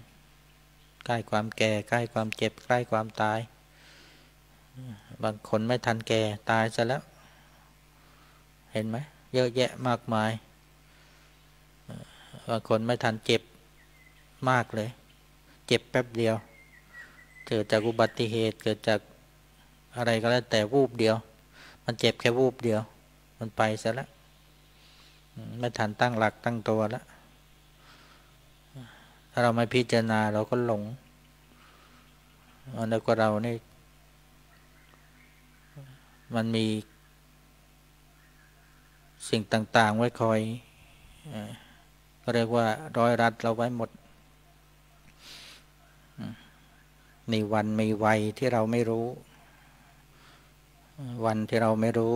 ใกล้ความแก่ ใกล้ความเจ็บ ใกล้ความตาย บางคนไม่ทันแก่ตายซะแล้ว เห็นไหมเยอะแยะมากมาย บางคนไม่ทันเจ็บมากเลย เจ็บแป๊บเดียว เกิดจากอุบัติเหตุเกิดจากอะไรก็แล้วแต่วูบเดียว มันเจ็บแค่วูบเดียว มันไปซะแล้วไม่ทันตั้งหลักตั้งตัวแล้วถ้าเราไม่พิจารณาเราก็หลงอันนี้ก็เรานี่ มันมี สิ่งต่าง ๆ ไว้คอยก็เรียกว่า ร้อยรัดเราไว้หมดมีวันมีวัยที่เราไม่รู้ วันที่เราไม่รู้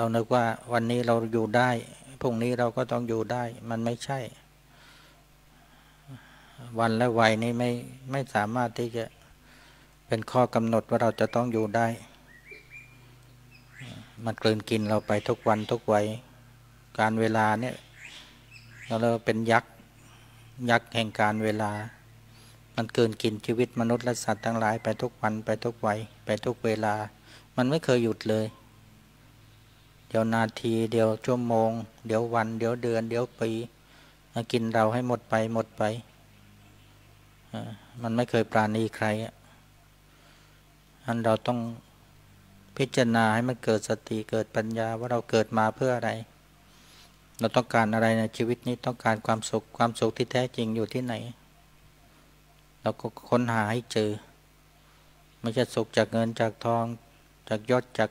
เรานึกว่าวันนี้เราอยู่ได้พรุ่งนี้เราก็ต้องอยู่ได้ มันไม่ใช่ วันและวัยนี้ไม่ไม่สามารถที่จะเป็นข้อกำหนดว่าเราจะต้องอยู่ได้ มันกลืนกินเราไปทุกวันทุกวัยการเวลาเนี่ย เราเป็นยักษ์ยักษ์แห่งการเวลา มันเกินกินชีวิตมนุษย์และสัตว์ทั้งหลายไปทุกวันไปทุกวัยไปทุกเวลา มันไม่เคยหยุดเลย เดี๋ยวนาที เดี๋ยวชั่วโมง เดี๋ยววัน เดี๋ยวเดือน เดี๋ยวปีกินเราให้หมดไปหมดไป มันไม่เคยปราณีใครอันเราต้องพิจารณาให้มันเกิดสติเกิดปัญญาว่าเราเกิดมาเพื่ออะไร เราต้องการอะไรในชีวิตนี้ต้องการความสุขความสุขที่แท้จริงอยู่ที่ไหน เราก็ค้นหาให้เจอ ไม่ใช่สุขจากเงินจากทอง จากยศจาก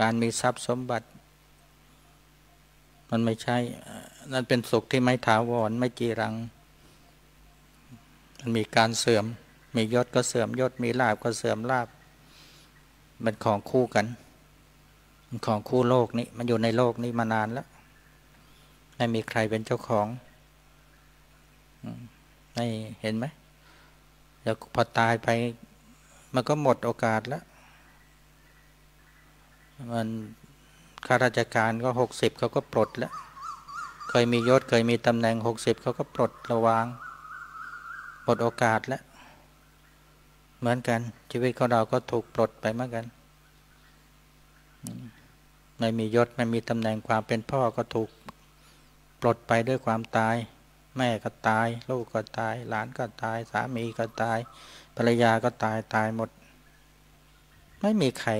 การมีทรัพย์สมบัติ มันไม่ใช่ นั่นเป็นสุขที่ไม่ถาวรไม่จีรัง มันมีการเสื่อม มียศก็เสื่อมยศ มีลาบก็เสื่อมลาบ มันของคู่กัน มันของคู่โลกนี้ มันอยู่ในโลกนี้มานานแล้ว ไม่มีใครเป็นเจ้าของไม่เห็นไหมแล้วพอตายไป มันก็หมดโอกาสแล้ว มันข้าราชการก็หกสิบเขาก็ปลดแล้ว เคยมียศเคยมีตำแหน่งหกสิบเขาก็ปลดระวางปลดโอกาสแล้ว เหมือนกัน ชีวิตของเราก็ถูกปลดไปเหมือนกันไม่มียศไม่มีตำแหน่งความเป็นพ่อก็ถูกปลดไปด้วยความตาย แม่ก็ตาย ลูกก็ตาย หลานก็ตาย สามีก็ตาย ภรรยาก็ตายตายหมด ไม่มีใคร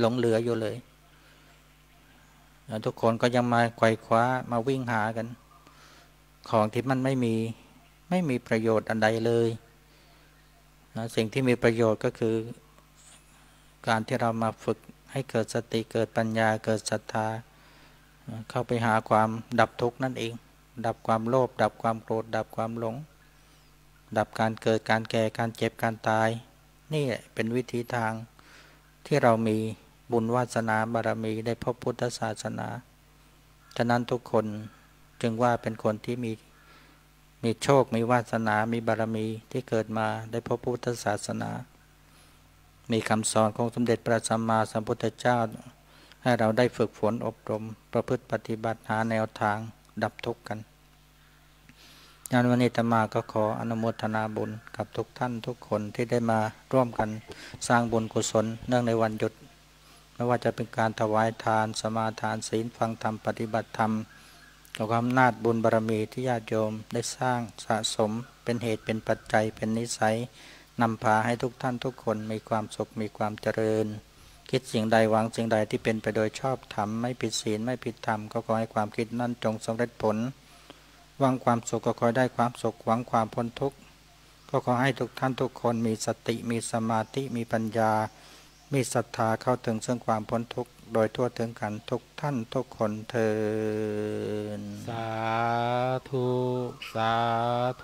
หลงเหลืออยู่เลย ทุกคนก็ยังมาไกวคว้ามาวิ่งหากัน ของที่มันไม่มีไม่มีประโยชน์อันใดเลยนะสิ่งที่มีประโยชน์ก็คือ การที่เรามาฝึกให้เกิดสติเกิดปัญญาเกิดศรัทธา เข้าไปหาความดับทุกข์นั่นเอง ดับความโลภดับความโกรธดับความหลง ดับการเกิดการแก่การเจ็บการตาย นี่เป็นวิธีทางที่เรามี บุญวาสนาบารมีได้พบพุทธศาสนาฉะนั้นทุกคนจึงว่าเป็นคนที่มีมีโชค มีวาสนา มีบารมีที่เกิดมาได้พบพุทธศาสนา มีคำสอนของสมเด็จพระสัมมาสัมพุทธเจ้า ให้เราได้ฝึกฝนอบรม ประพฤติปฏิบัติหาแนวทางดับทุกข์กันงานวันนี้ตมาก็ขออนุโมทนาบุญกับทุกท่านทุกคนที่ได้มาร่วมกันสร้างบุญกุศลเนื่องในวันหยุด ไม่ว่าจะเป็นการถวายทาน สมาทานศีลฟังธรรมปฏิบัติธรรมกับความนาจบุญบารมีที่ญาติโยมได้สร้างสะสมเป็นเหตุเป็นปัจจัยเป็นนิสัยนำพาให้ทุกท่านทุกคนมีความสุขมีความเจริญ คิดสิ่งใดหวังสิ่งใดที่เป็นไปโดยชอบธรรมไม่ผิดศีลไม่ผิดธรรมก็ขอให้ความคิดนั้นจงสำเร็จผลหวังความสุขก็ขอได้ความสุขหวังความพ้นทุกข์ก็ขอให้ทุกท่านทุกคนมีสติมีสมาธิมีปัญญา มีศรัทธาเข้าถึงซึ่งความพ้นทุกข์โดยทั่วถึงกันทุกท่านทุกคนเทินสาธุ สา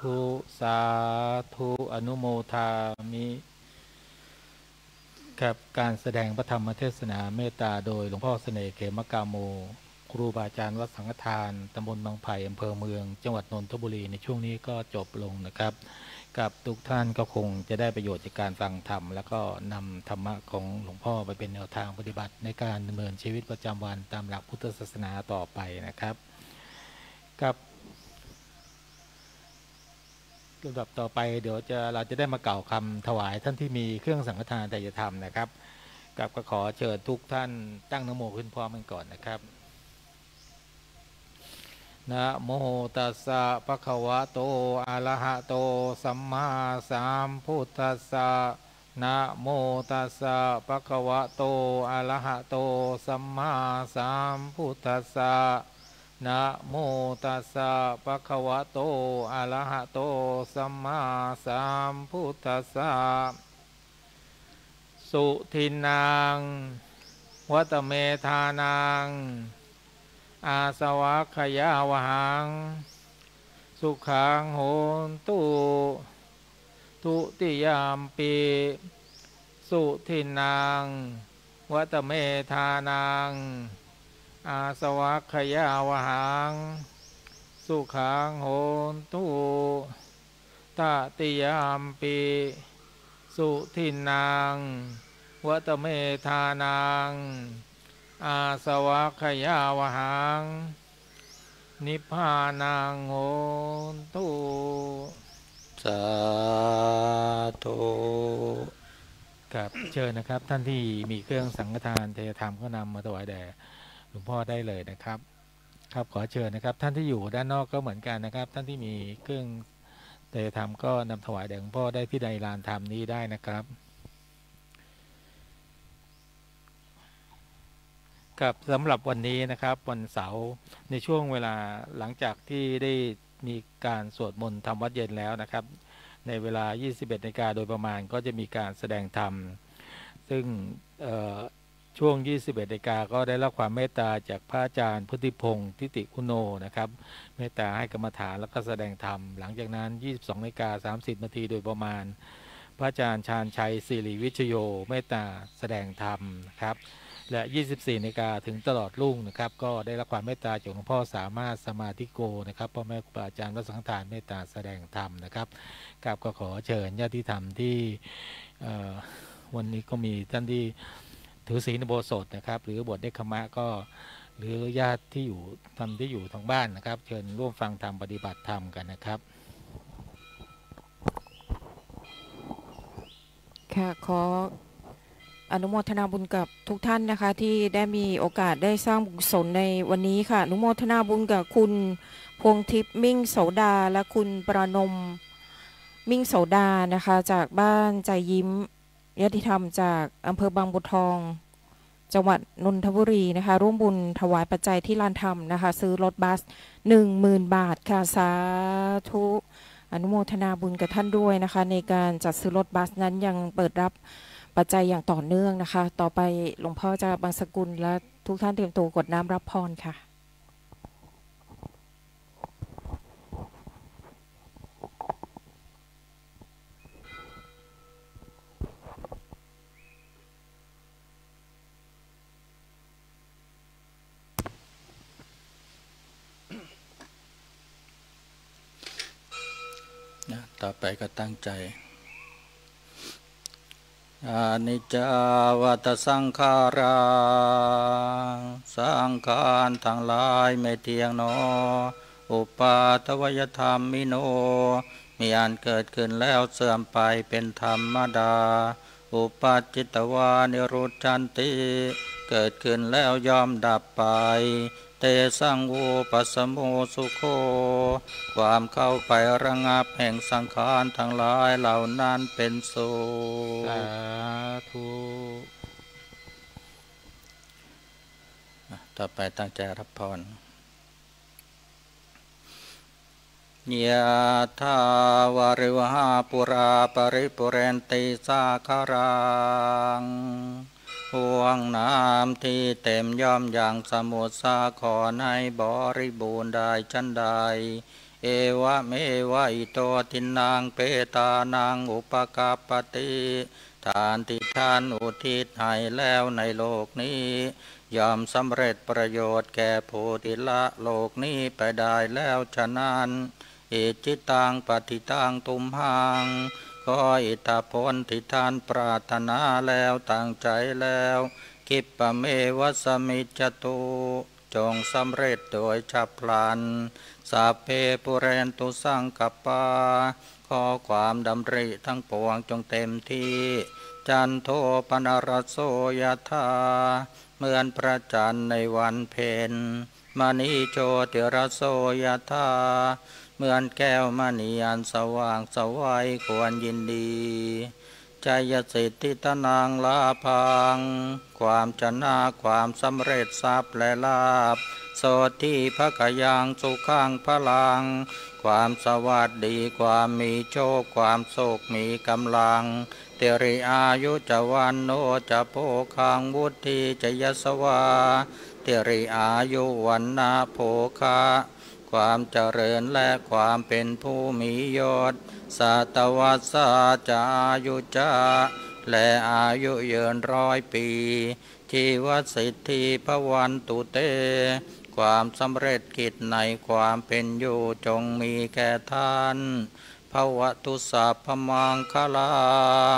ธุ สาธุ อนุโมทามิกับการแสดงพระธรรมเทศนาเมตตาโดยหลวงพ่อเสน่ห์เขมกาโม ครูบาอาจารย์วัดสังฆทานตำบลบางไผ่อำเภอเมือง จังหวัดนนทบุรีในช่วงนี้ก็จบลงนะครับ กับทุกท่านก็คงจะได้ประโยชน์จากการฟังธรรม แล้วก็นำธรรมะของหลวงพ่อไปเป็นแนวทางปฏิบัติในการดำเนินชีวิตประจำวันตามหลักพุทธศาสนาต่อไปนะครับ กับลำดับต่อไปเดี๋ยวจะเราจะได้มาเก่าคำถวายท่านที่มีเครื่องสังฆทานแต่จะทำนะครับกับก็ขอเชิญทุกท่านตั้งนโมขึ้นพร้อมกันก่อนนะครับ นะโมตัสสะภะคะวะโตอะระหะโตสัมมาสัมพุทธัสสะนะโมตัสสะภะคะวะโตอะระหะโตสัมมาสัมพุทธัสสะนะโมตัสสะภะคะวะโตอะระหะโตสัมมาสัมพุทธัสสะสุทินังวัตเมธานัง อาสวะขยาวหัง สุขังโหนตุทุติยามปีสุทินังวัตเมธานังอาสวะขยาวหัง สุขังโหนตุตติยามปีสุทินังวัตเมธานัง อาสวะขยาวหัง นิพพานังโหตุสาธุกับเชิญนะครับ ท่านที่มีเครื่องสังฆทานเทธรรมก็นำมาถวายแด่หลวงพ่อได้เลยนะครับ ครับขอเชิญนะครับ ท่านที่อยู่ด้านนอกก็เหมือนกันนะครับ ท่านที่มีเครื่องเทธรรมก็นำถวายแด่หลวงพ่อได้ที่ใดลานธรรมนี้ได้นะครับ ครับสำหรับวันนี้นะครับวันเสาร์ในช่วงเวลาหลังจากที่ได้มีการสวดมนต์ทำวัดเย็นแล้วนะครับ ในเวลา 21นาฬิกาโดยประมาณก็จะมีการแสดงธรรม ซึ่งช่วง 21นาฬิกาก็ได้รับความเมตตาจากพระอาจารย์พุทธิพงศ์ทิติคุณโนนะครับ เมตตาให้กรรมฐานแล้วก็แสดงธรรม หลังจากนั้น 22นาฬิกา30นาทีโดยประมาณ พระอาจารย์ชาญชัยสิริวิชโย เมตตาแสดงธรรมนะครับ และ 24นาฬิกาถึงตลอดรุ่งนะครับ ก็ได้รับความเมตตาจากหลวงพ่อสามารถสมาธิโกนะครับพ่อแม่ครูบาอาจารย์วัดสังฆทานเมตตาแสดงธรรมนะครับกับก็ขอเชิญญาติธรรมที่วันนี้ก็มีท่านที่ถือศีลโบสถนะครับ หรือบทเดคขมะก็หรือญาติที่อยู่ทำที่อยู่ทางบ้านนะครับ เชิญร่วมฟังธรรมปฏิบัติธรรมกันนะครับ ค่ะขอ อนุโมทนาบุญกับทุกท่านนะคะ ที่ได้มีโอกาสได้สร้างบุญกุศลในวันนี้ค่ะ อนุโมทนาบุญกับคุณพวงทิพย์มิ่งโสดา และคุณประนมมิ่งโสดานะคะ จากบ้านใจยิ้มยติธรรมจากอำเภอบางบัวทอง จังหวัดนนทบุรีนะคะ ร่วมบุญถวายปัจจัยที่ลานธรรมนะคะ ซื้อรถบัส 10,000 บาทค่ะสาธุอนุโมทนาบุญกับท่านด้วยนะคะ ในการจัดซื้อรถบัสนั้นยังเปิดรับ ปัจจัยอย่างต่อเนื่องนะคะ ต่อไปหลวงพ่อจะบางสกุลและทุกท่านเตรียมตัวกดน้ำรับพรค่ะนะต่อไปก็ตั้งใจ อนิจจาวัตสังขาราสังขารทั้งลายไม่เที่ยงหนอ อุปาทวยธรรมมิโน มีอันเกิดขึ้นแล้วเสื่อมไปเป็นธรรมดา อุปาจิตวานิรุตชันติ เกิดขึ้นแล้วยอมดับไป เตสังวูปัสสโมสุโค ความเข้าไประงับแห่งสังขารทั้งหลายเหล่านั้นเป็นสุสาขธุต่อไปตั้งใจรับพรยะทาวาริวหาปุราปริปุเรนติสาคารัง ห่วงน้ำที่เต็มย่อมอย่างสมุทรสาครให้บริบูรณ์ได้ชันใด เอวะเมวะอิโตทินังเปตานังอุปกาปติทานที่ท่านอุทิศให้แล้วในโลกนี้ ยอมสำเร็จประโยชน์แก่ผู้ที่ละโลกนี้ไปได้แล้วฉะนั้นอิจิตังปฏิตังตุมหัง ขออิทธผลที่ท่านปรารถนาแล้วตั้งใจแล้วคิปะเมวะสมิจตุจงสำเร็จโดยฉับพลันสัพเพปุเรนตุสังกปปา ขอความดำริทั้งปวงจงเต็มที่ จันโทปนรโสยธาเหมือนพระจันทร์ในวันเพ็ญมณีโชติรโสยธา มือนแก้วมณีอันสว่างสวัยควรยินดี ใจยสิทธิตนางลาพัง ความชนะความสำเร็จทรัพย์และลาบโสที่พระกยังสุขังพลัง ความสวัสดีความมีโชคความโศกมีกำลังเตริอายุจะวันโนจะโพคังวุฒิจะยสวาเตริอายุวันนาโภคะ ความเจริญและความเป็นผู้มียศสัตวัสสาจะอายุจาและอายุยืนร้อยปีชีวสิทธิพวันตุเต ความสำเร็จกิจในความเป็นอยู่จงมีแก่ท่านภวตุสัพพมังคลั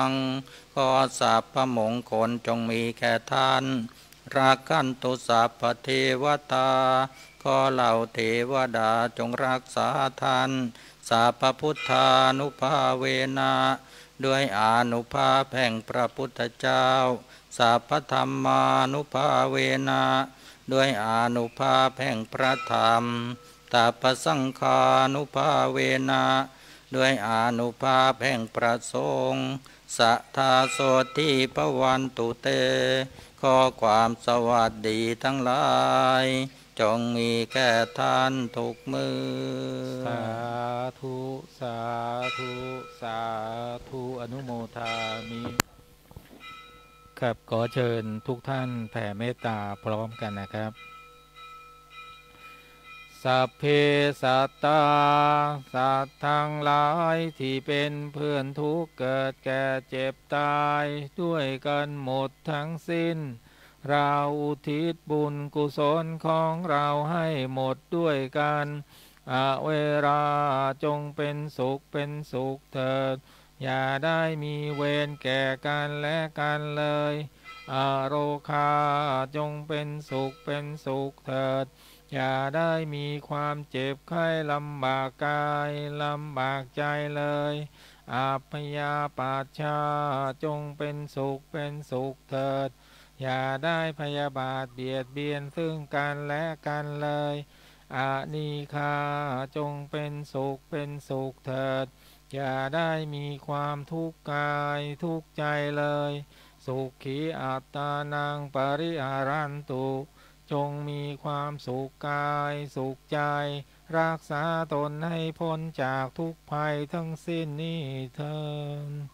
งขอสัพพมงคลจงมีแก่ท่านรักกันตุสัพพเทวตา ขอเหล่าเทวดาจงรักษาท่านสัพพุทธานุภาเวนะด้วยอานุภาพแห่งพระพุทธเจ้าสัพธรรมานุภาเวนะด้วยอานุภาพแห่งพระธรรมตัปสังคานุภาเวนะด้วยอานุภาพแห่งพระสงฆ์สัทธาโสติปวันตุเตขอความสวัสดีทั้งหลาย จงมีแก่ท่านทุกมือ สาธุ สาธุ สาธุ อนุโมทามิครับขอเชิญทุกท่านแผ่เมตตาพร้อมกันนะครับ สัพเพสัตตา สัตว์ทั้งหลายที่เป็นเพื่อนทุกข์เกิดแก่เจ็บตาย ด้วยกันหมดทั้งสิ้น เราอุทิศบุญกุศลของเราให้หมดด้วยกันอาเวราจงเป็นสุขเป็นสุขเถิด อย่าได้มีเวรแก่กันและกันเลยอโรคาจงเป็นสุขเป็นสุขเถิด อย่าได้มีความเจ็บไข้ลำบากกายลำบากใจเลยอาพยาปาชาจงเป็นสุขเป็นสุขเถิด อย่าได้พยาบาทเบียดเบียนซึ่งกันและกันเลยอานิคาจงเป็นสุขเป็นสุขเถิด อย่าได้มีความทุกข์กายทุกข์ใจเลย สุขีอัตตานังปริอารันตุจงมีความสุขกายสุขใจ รักษาตนให้พ้นจากทุกภัยทั้งสิ้นนี้เถิด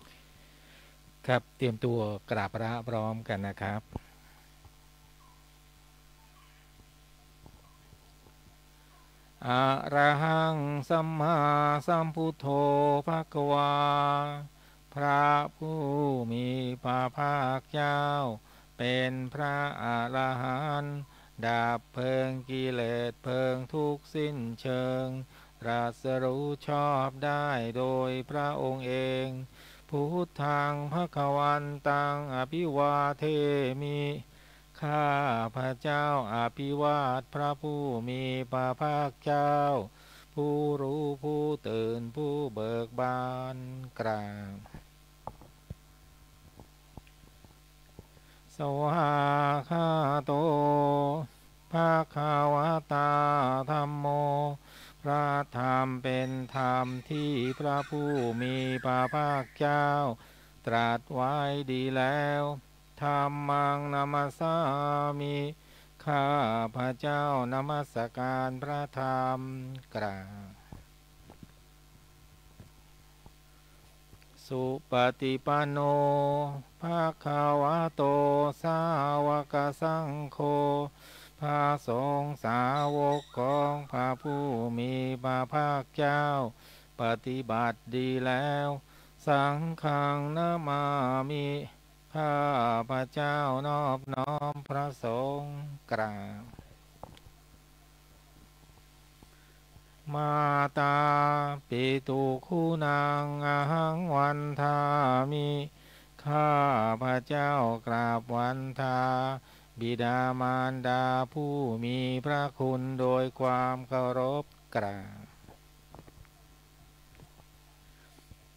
ครับเตรียมตัวกราบพระพร้อมกันนะครับ อะระหังสัมมาสัมพุทโธภะคะวา พระผู้มีพระภาคเจ้า เป็นพระอระหันต์ดับเพลิงกิเลสเพลิงทุกสิ้นเชิงตรัสรู้ชอบได้โดยพระองค์เอง พุทธังพระควันตังอภิวาเทมิข้าพระเจ้าอภิวาทพระผู้มีพระภาคเจ้า ผู้รู้ผู้ตื่นผู้เบิกบานกราบสวาคาโตภาคาวตาธรรมโม พระธรรมเป็นธรรมที่พระผู้มีพระภาคเจ้า ตรัสไว้ดีแล้วธรรมังนามาสามิข้าพระเจ้านมัสการพระธรรมกราสุปฏิปันโนภาคาวะโต สาวกสังโฆ พระสงฆ์สาวกของพระผู้มีพระภาคเจ้า ปฏิบัติดีแล้ว สังฆังนามามิข้าพระเจ้านอบน้อมพระสงฆ์กราบมาตาปิตุคูนางอาหังวันทามิ ข้าพระเจ้ากราบวันทา บิดามารดาผู้มีพระคุณโดยความเคารพกราบ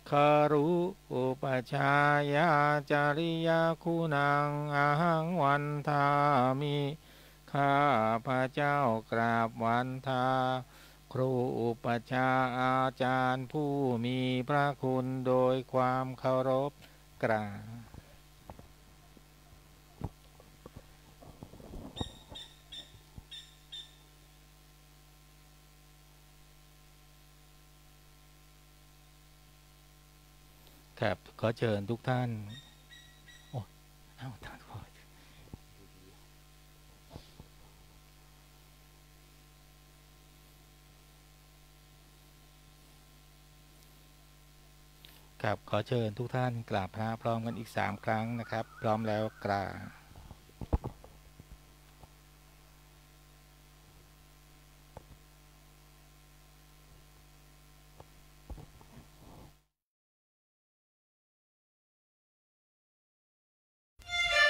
คารุอุปชายาจาริยาคุณังอาหังวันทามิข้าพระเจ้ากราบวันทา ครูอุปชาอาจารย์ผู้มีพระคุณโดยความเคารพกราบ ครับขอเชิญทุกท่านโอ้อ้าท่านครับขอเชิญทุกท่านกราบพระพร้อมกันอีกสามครั้งนะครับ พร้อมแล้วกราบ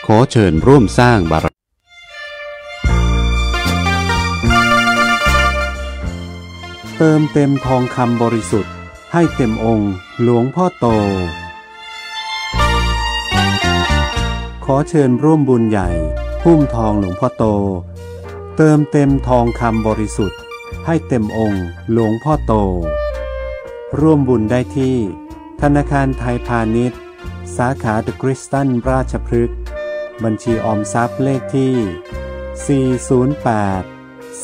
ขอเชิญร่วมสร้างบารมีเติมเต็มทองคำบริสุทธิ์ ให้เต็มองค์ หลวงพ่อโต ขอเชิญร่วมบุญใหญ่พุ่มทองหลวงพ่อโต เติมเต็มทองคำบริสุทธิ์ ให้เต็มองค์หลวงพ่อโต ร่วมบุญได้ที่ ธนาคารไทยพาณิชย์ สาขาเดอะคริสตันราชพฤกษ์ บัญชีออมทรัพย์เลขที่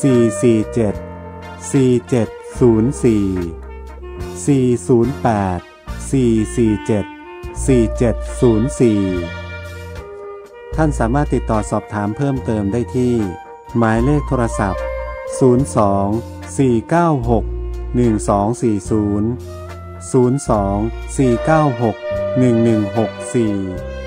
408 447 4704 408 447 4704 ท่านสามารถติดต่อสอบถามเพิ่มเติมได้ที่ หมายเลขโทรศัพท์ 02 496 1240 02 496 1164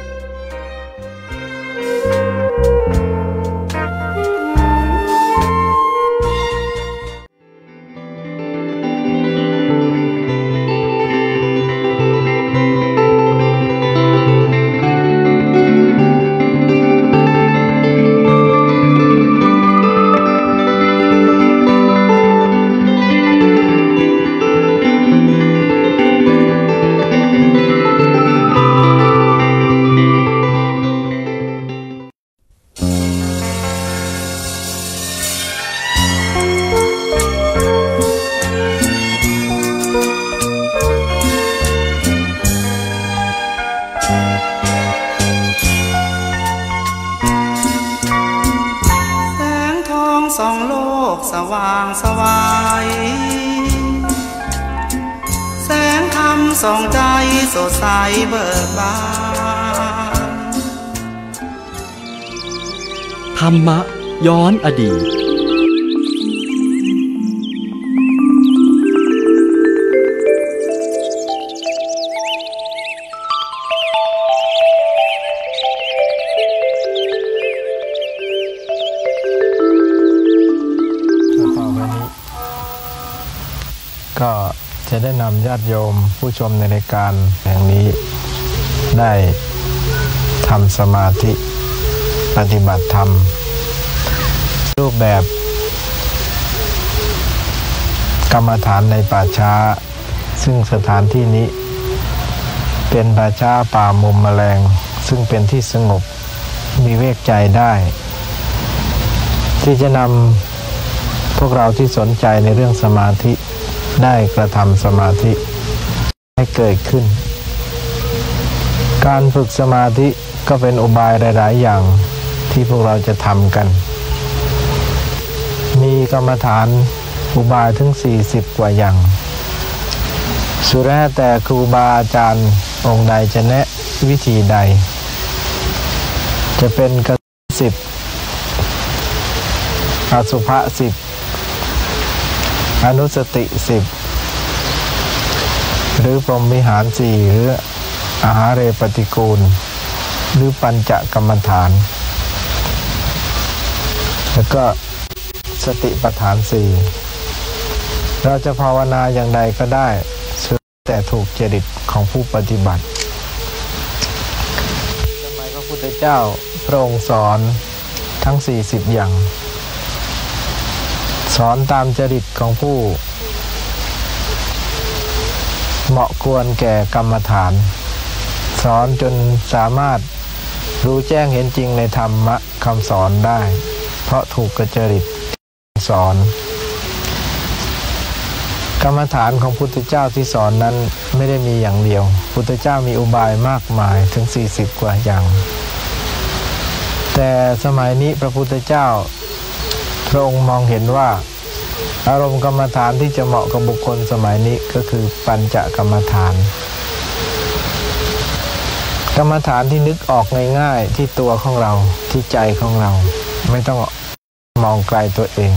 อนอดีตต่อไปนี้ก็จะได้นำญาติโยมผู้ชมในรายการแห่งนี้ได้ทำสมาธิปฏิบัติธรรม ปแบบ กรรมฐานในป่าช้า ซึ่งสถานที่นี้ เป็นป่าช้าป่ามุมแมลง ซึ่งเป็นที่สงบมีเวกใจได้ ที่จะนำพวกเราที่สนใจในเรื่องสมาธิได้กระทำสมาธิให้เกิดขึ้น การฝึกสมาธิก็เป็นอุบายหลาย ๆ อย่างที่พวกเราจะทำกัน กรรมฐานอุบายถึง 40 กว่าอย่าง สุดแท้แต่ครูบาอาจารย์องค์ใดจะแนะวิธีใด จะเป็นกสิบอสุภะสิบอนุสติสิบหรือพรมวิหารสี่หรืออาหารเรปฏิกูล หรือปัญจกรรมฐาน แล้วก็ สติปัฏฐานสี่เราจะภาวนาอย่างใดก็ได้สุดแต่ถูกจริตของผู้ปฏิบัติทำไมพระพุทธเจ้าพระองค์สอนทั้ง 40 อย่าง สอนตามจริตของผู้ เหมาะควรแก่กรรมฐาน สอนจนสามารถรู้แจ้งเห็นจริงในธรรมะคำสอนได้ เพราะถูกกระจริต สอน กรรมฐานของพุทธเจ้าที่สอนนั้นไม่ได้มีอย่างเดียว พุทธเจ้ามีอุบายมากมายถึง 40 กว่าอย่าง แต่สมัยนี้พระพุทธเจ้า พระองค์มองเห็นว่า อารมณ์กรรมฐานที่จะเหมาะกับบุคคลสมัยนี้ก็คือปัญจกรรมฐานกรรมฐานที่นึกออกง่ายๆที่ตัวของเราที่ใจของเรา ไม่ต้อง มองไกลตัวเอง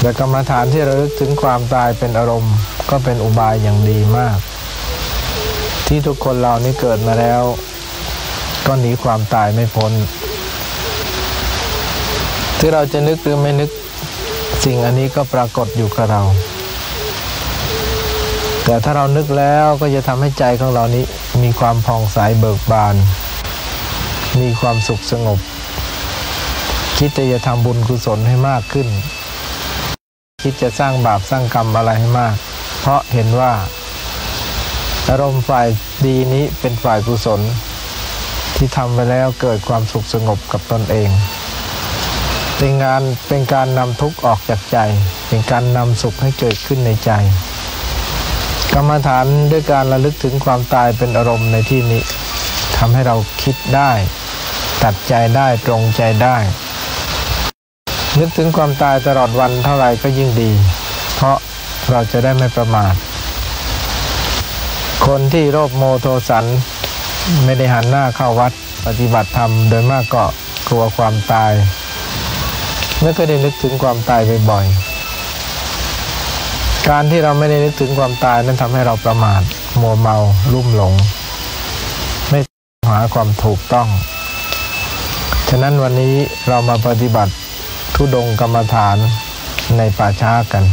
แต่กรรมฐานที่ระลึกถึงความตายเป็นอารมณ์ ก็เป็นอุบายอย่างดีมาก ที่ทุกคนเรานี้เกิดมาแล้ว ก็หนีความตายไม่พ้น ที่เราจะนึกหรือไม่นึกสิ่งอันนี้ก็ปรากฏอยู่กับเรา แต่ถ้าเรานึกแล้วก็จะทำให้ใจของเรานี้มีความผ่องใสเบิกบาน มีความสุขสงบ คิดจะทำบุญกุศลให้มากขึ้น คิดจะสร้างบาปสร้างกรรมอะไรให้มาก เพราะเห็นว่า อารมณ์ฝ่ายดีนี้เป็นฝ่ายกุศล ที่ทำไปแล้วเกิดความสุขสงบกับตนเองเป็นงานเป็นการนำทุกข์ออกจากใจ เป็นการนำสุขให้เกิดขึ้นในใจ กรรมฐานด้วยการระลึกถึงความตายเป็นอารมณ์ในที่นี้ทำให้เราคิดได้ ตัดใจได้ตรงใจได้ นึกถึงความตายตลอดวันเท่าไรก็ยิ่งดี เพราะเราจะได้ไม่ประมาท คนที่โรคโมโทสัน ไม่ได้หันหน้าเข้าวัดปฏิบัติธรรมโดยมากก็กลัวความตาย ไม่เคยได้นึกถึงความตายบ่อยๆ การที่เราไม่ได้นึกถึงความตายนั้นทำให้เราประมาทมัวเมาลุ่มหลง ไม่หาความถูกต้อง ฉะนั้นวันนี้เรามาปฏิบัติ ทุดงกรรมฐานในป่าช้ากัน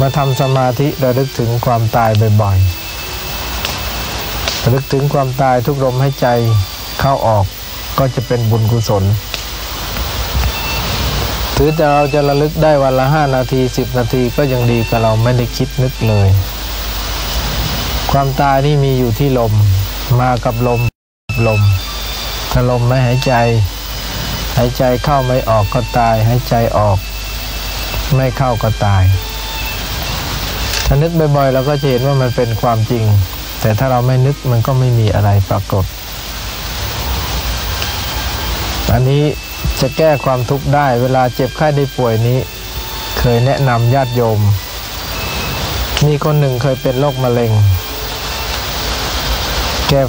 มาทำสมาธิระลึกถึงความตายบ่อยๆระลึกถึงความตายทุกลมให้ใจเข้าออกก็จะเป็นบุญกุศล ถือแต่เราจะระลึกได้วันละห้านาทีสิบนาทีก็ยังดีกับเราไม่ได้คิดนึกเลย ความตายนี่มีอยู่ที่ลมมากับลมลมถ้าลมไม่หายใจ หายใจเข้าไม่ออกก็ตาย หายใจออก ไม่เข้าก็ตาย ถ้านึกบ่อยๆเราก็จะเห็นว่ามันเป็นความจริง แต่ถ้าเราไม่นึกมันก็ไม่มีอะไรปรากฏ อันนี้จะแก้ความทุกข์ได้เวลาเจ็บไข้ได้ป่วยนี้ เคยแนะนำญาติโยม มีคนหนึ่งเคยเป็นโรคมะเร็ง